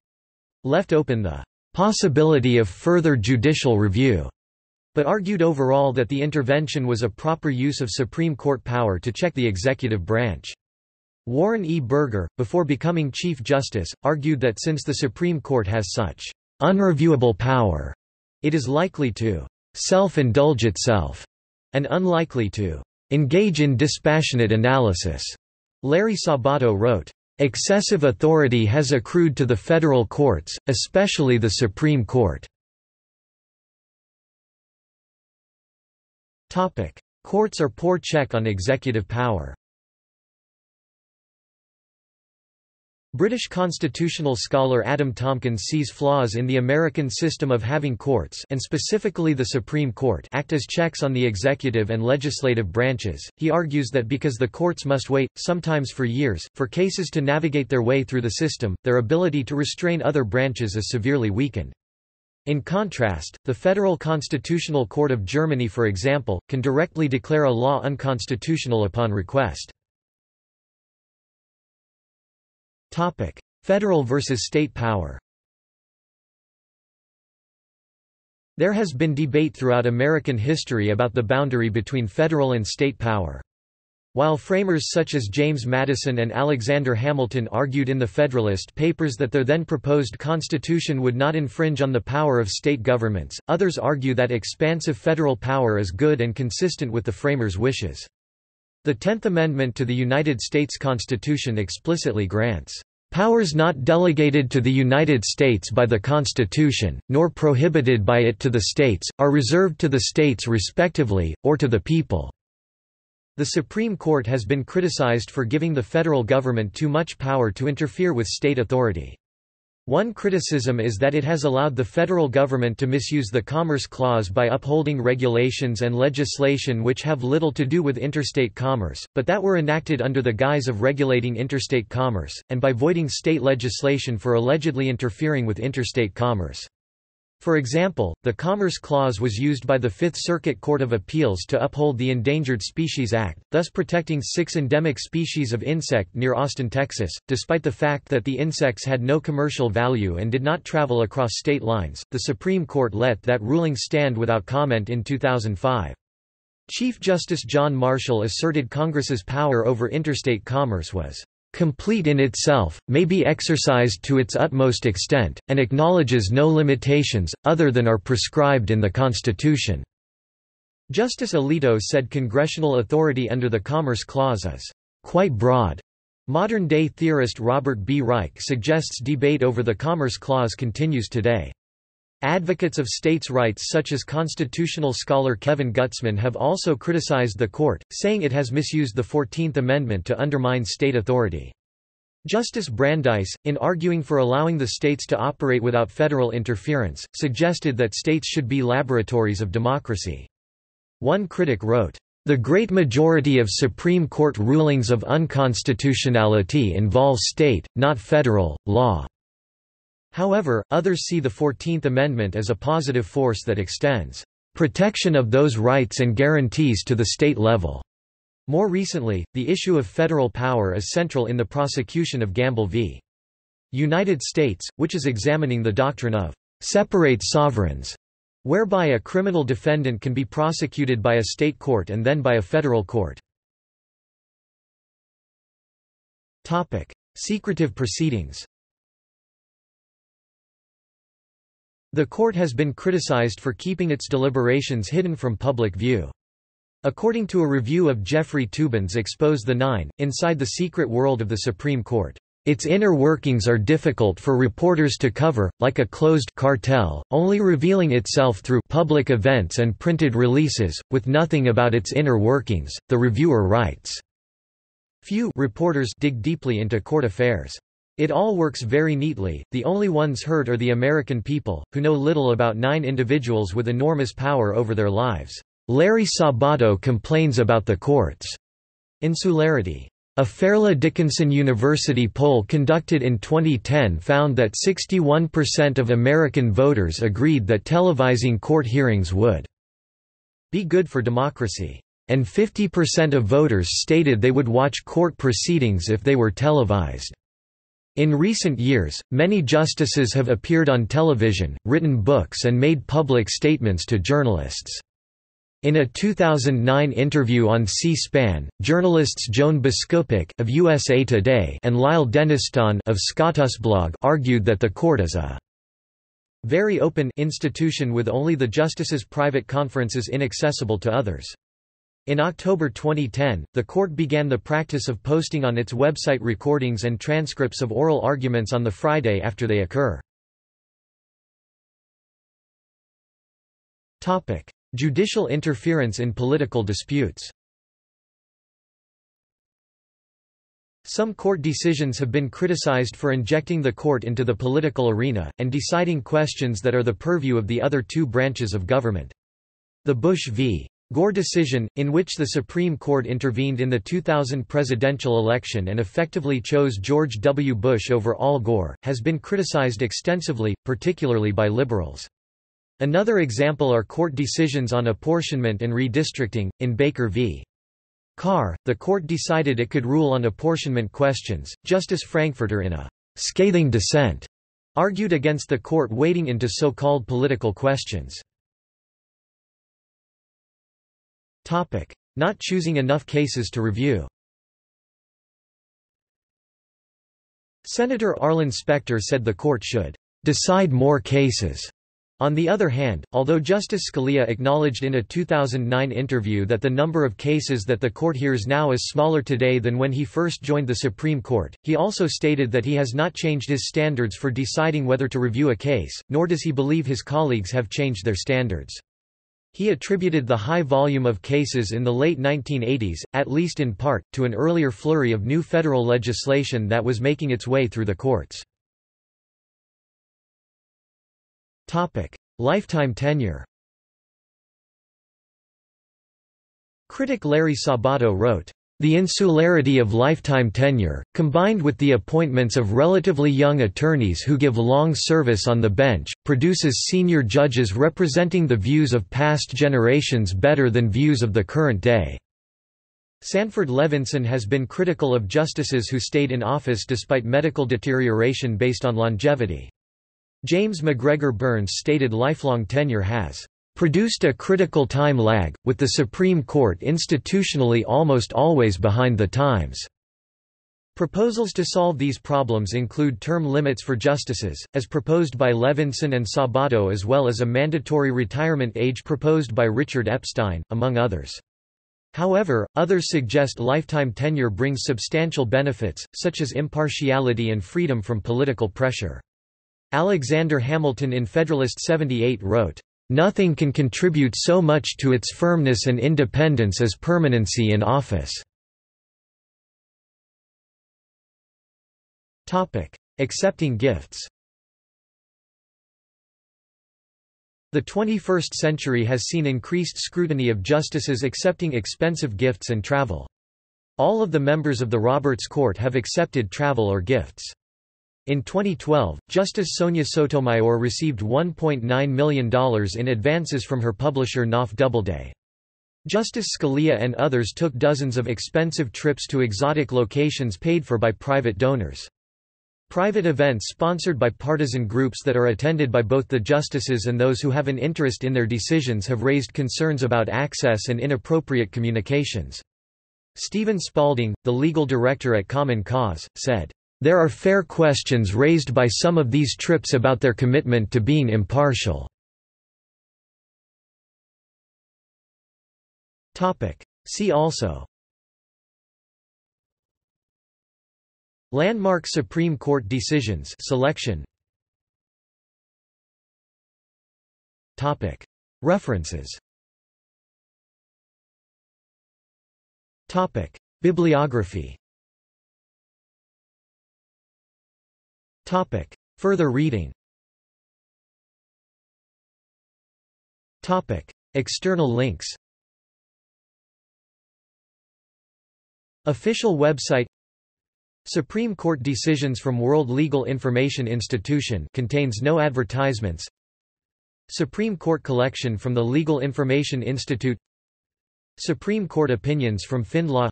left open the "...possibility of further judicial review." but argued overall that the intervention was a proper use of Supreme Court power to check the executive branch. Warren E. Burger, before becoming Chief Justice, argued that since the Supreme Court has such unreviewable power, it is likely to self-indulge itself, and unlikely to engage in dispassionate analysis. Larry Sabato wrote, Excessive authority has accrued to the federal courts, especially the Supreme Court. Courts are poor check on executive power British constitutional scholar Adam Tomkins sees flaws in the American system of having courts and specifically the Supreme Court act as checks on the executive and legislative branches. He argues that because the courts must wait, sometimes for years, for cases to navigate their way through the system, their ability to restrain other branches is severely weakened. In contrast, the Federal Constitutional Court of Germany for example, can directly declare a law unconstitutional upon request. Topic: Federal versus state power. There has been debate throughout American history about the boundary between federal and state power. While framers such as James Madison and Alexander Hamilton argued in the Federalist Papers that their then proposed constitution would not infringe on the power of state governments, others argue that expansive federal power is good and consistent with the framers' wishes. The Tenth Amendment to the United States Constitution explicitly grants Powers not delegated to the United States by the Constitution, nor prohibited by it to the states, are reserved to the states respectively, or to the people." The Supreme Court has been criticized for giving the federal government too much power to interfere with state authority. One criticism is that it has allowed the federal government to misuse the Commerce Clause by upholding regulations and legislation which have little to do with interstate commerce, but that were enacted under the guise of regulating interstate commerce, and by voiding state legislation for allegedly interfering with interstate commerce. For example, the Commerce Clause was used by the Fifth Circuit Court of Appeals to uphold the Endangered Species Act, thus protecting six endemic species of insect near Austin, Texas. Despite the fact that the insects had no commercial value and did not travel across state lines, the Supreme Court let that ruling stand without comment in 2005. Chief Justice John Marshall asserted Congress's power over interstate commerce was complete in itself, may be exercised to its utmost extent, and acknowledges no limitations, other than are prescribed in the Constitution." Justice Alito said congressional authority under the Commerce Clause is quite broad. Modern-day theorist Robert B. Reich suggests debate over the Commerce Clause continues today. Advocates of states' rights such as constitutional scholar Kevin Gutzman have also criticized the court, saying it has misused the Fourteenth Amendment to undermine state authority. Justice Brandeis, in arguing for allowing the states to operate without federal interference, suggested that states should be laboratories of democracy. One critic wrote, "...the great majority of Supreme Court rulings of unconstitutionality involve state, not federal, law." However, others see the Fourteenth Amendment as a positive force that extends protection of those rights and guarantees to the state level. More recently, the issue of federal power is central in the prosecution of Gamble v. United States, which is examining the doctrine of separate sovereigns, whereby a criminal defendant can be prosecuted by a state court and then by a federal court. Secretive proceedings The court has been criticized for keeping its deliberations hidden from public view. According to a review of Jeffrey Toobin's Expose the Nine, Inside the Secret World of the Supreme Court, its inner workings are difficult for reporters to cover, like a closed cartel, only revealing itself through public events and printed releases, with nothing about its inner workings, the reviewer writes. Few reporters dig deeply into court affairs. It all works very neatly, the only ones hurt are the American people, who know little about nine individuals with enormous power over their lives. Larry Sabato complains about the court's insularity. A Fairleigh Dickinson University poll conducted in 2010 found that 61% of American voters agreed that televising court hearings would be good for democracy, and 50% of voters stated they would watch court proceedings if they were televised. In recent years, many justices have appeared on television, written books and made public statements to journalists. In a 2009 interview on C-SPAN, journalists Joan Biskupic of USA Today and Lyle Denniston of SCOTUSblog argued that the court is a very open institution with only the justices' private conferences inaccessible to others. In October 2010, the court began the practice of posting on its website recordings and transcripts of oral arguments on the Friday after they occur. Topic: Judicial interference in political disputes Some court decisions have been criticized for injecting the court into the political arena, and deciding questions that are the purview of the other two branches of government. The Bush v. Gore decision, in which the Supreme Court intervened in the 2000 presidential election and effectively chose George W. Bush over Al Gore, has been criticized extensively, particularly by liberals. Another example are court decisions on apportionment and redistricting. In Baker v. Carr, the court decided it could rule on apportionment questions. Justice Frankfurter, in a scathing dissent, argued against the court wading into so called political questions. Not choosing enough cases to review. Senator Arlen Specter said the court should decide more cases. On the other hand, although Justice Scalia acknowledged in a 2009 interview that the number of cases that the court hears now is smaller today than when he first joined the Supreme Court, he also stated that he has not changed his standards for deciding whether to review a case, nor does he believe his colleagues have changed their standards. He attributed the high volume of cases in the late 1980s, at least in part, to an earlier flurry of new federal legislation that was making its way through the courts. Lifetime tenure. Critic Larry Sabato wrote, the insularity of lifetime tenure, combined with the appointments of relatively young attorneys who give long service on the bench, produces senior judges representing the views of past generations better than views of the current day. Sanford Levinson has been critical of justices who stayed in office despite medical deterioration based on longevity. James MacGregor Burns stated lifelong tenure has produced a critical time lag, with the Supreme Court institutionally almost always behind the times. Proposals to solve these problems include term limits for justices, as proposed by Levinson and Sabato as well as a mandatory retirement age proposed by Richard Epstein, among others. However, others suggest lifetime tenure brings substantial benefits, such as impartiality and freedom from political pressure. Alexander Hamilton in Federalist 78 wrote, "...nothing can contribute so much to its firmness and independence as permanency in office." Accepting gifts The 21st century has seen increased scrutiny of justices accepting expensive gifts and travel. All of the members of the Roberts Court have accepted travel or gifts. In 2012, Justice Sonia Sotomayor received $1.9 million in advances from her publisher Knopf Doubleday. Justice Scalia and others took dozens of expensive trips to exotic locations paid for by private donors. Private events sponsored by partisan groups that are attended by both the justices and those who have an interest in their decisions have raised concerns about access and inappropriate communications. Stephen Spalding, the legal director at Common Cause, said, there are fair questions raised by some of these trips about their commitment to being impartial. See also. Landmark Supreme Court decisions selection. References. Bibliography Topic. Further reading. Topic. External links. Official website. Supreme Court decisions from World Legal Information Institution contains no advertisements. Supreme Court collection from the Legal Information Institute. Supreme Court opinions from FindLaw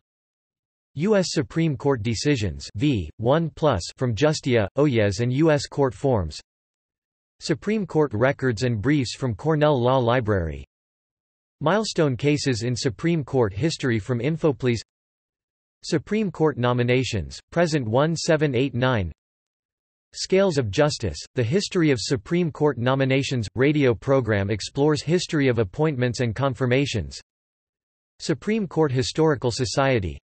U.S. Supreme Court decisions v. 1 from Justia, Oyez and U.S. Court forms Supreme Court records and briefs from Cornell Law Library Milestone cases in Supreme Court history from InfoPlease Supreme Court nominations, present 1789 Scales of Justice, The History of Supreme Court Nominations – radio program explores history of appointments and confirmations Supreme Court Historical Society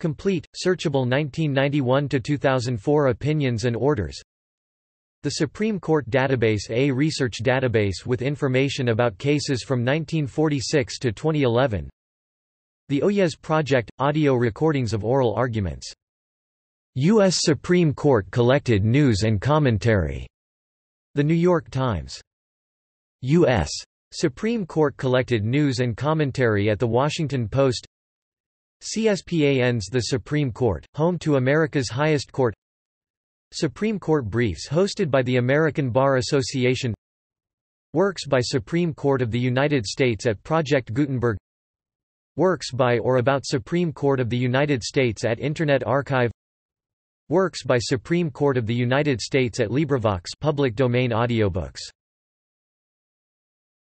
Complete, searchable 1991–2004 opinions and orders The Supreme Court Database A research database with information about cases from 1946 to 2011 The Oyez Project – audio recordings of oral arguments U.S. Supreme Court collected news and commentary. The New York Times. U.S. Supreme Court collected news and commentary at The Washington Post CSPAN's The Supreme Court, home to America's highest court. Supreme Court briefs hosted by the American Bar Association. Works by Supreme Court of the United States at Project Gutenberg. Works by or about Supreme Court of the United States at Internet Archive. Works by Supreme Court of the United States at LibriVox public domain audiobooks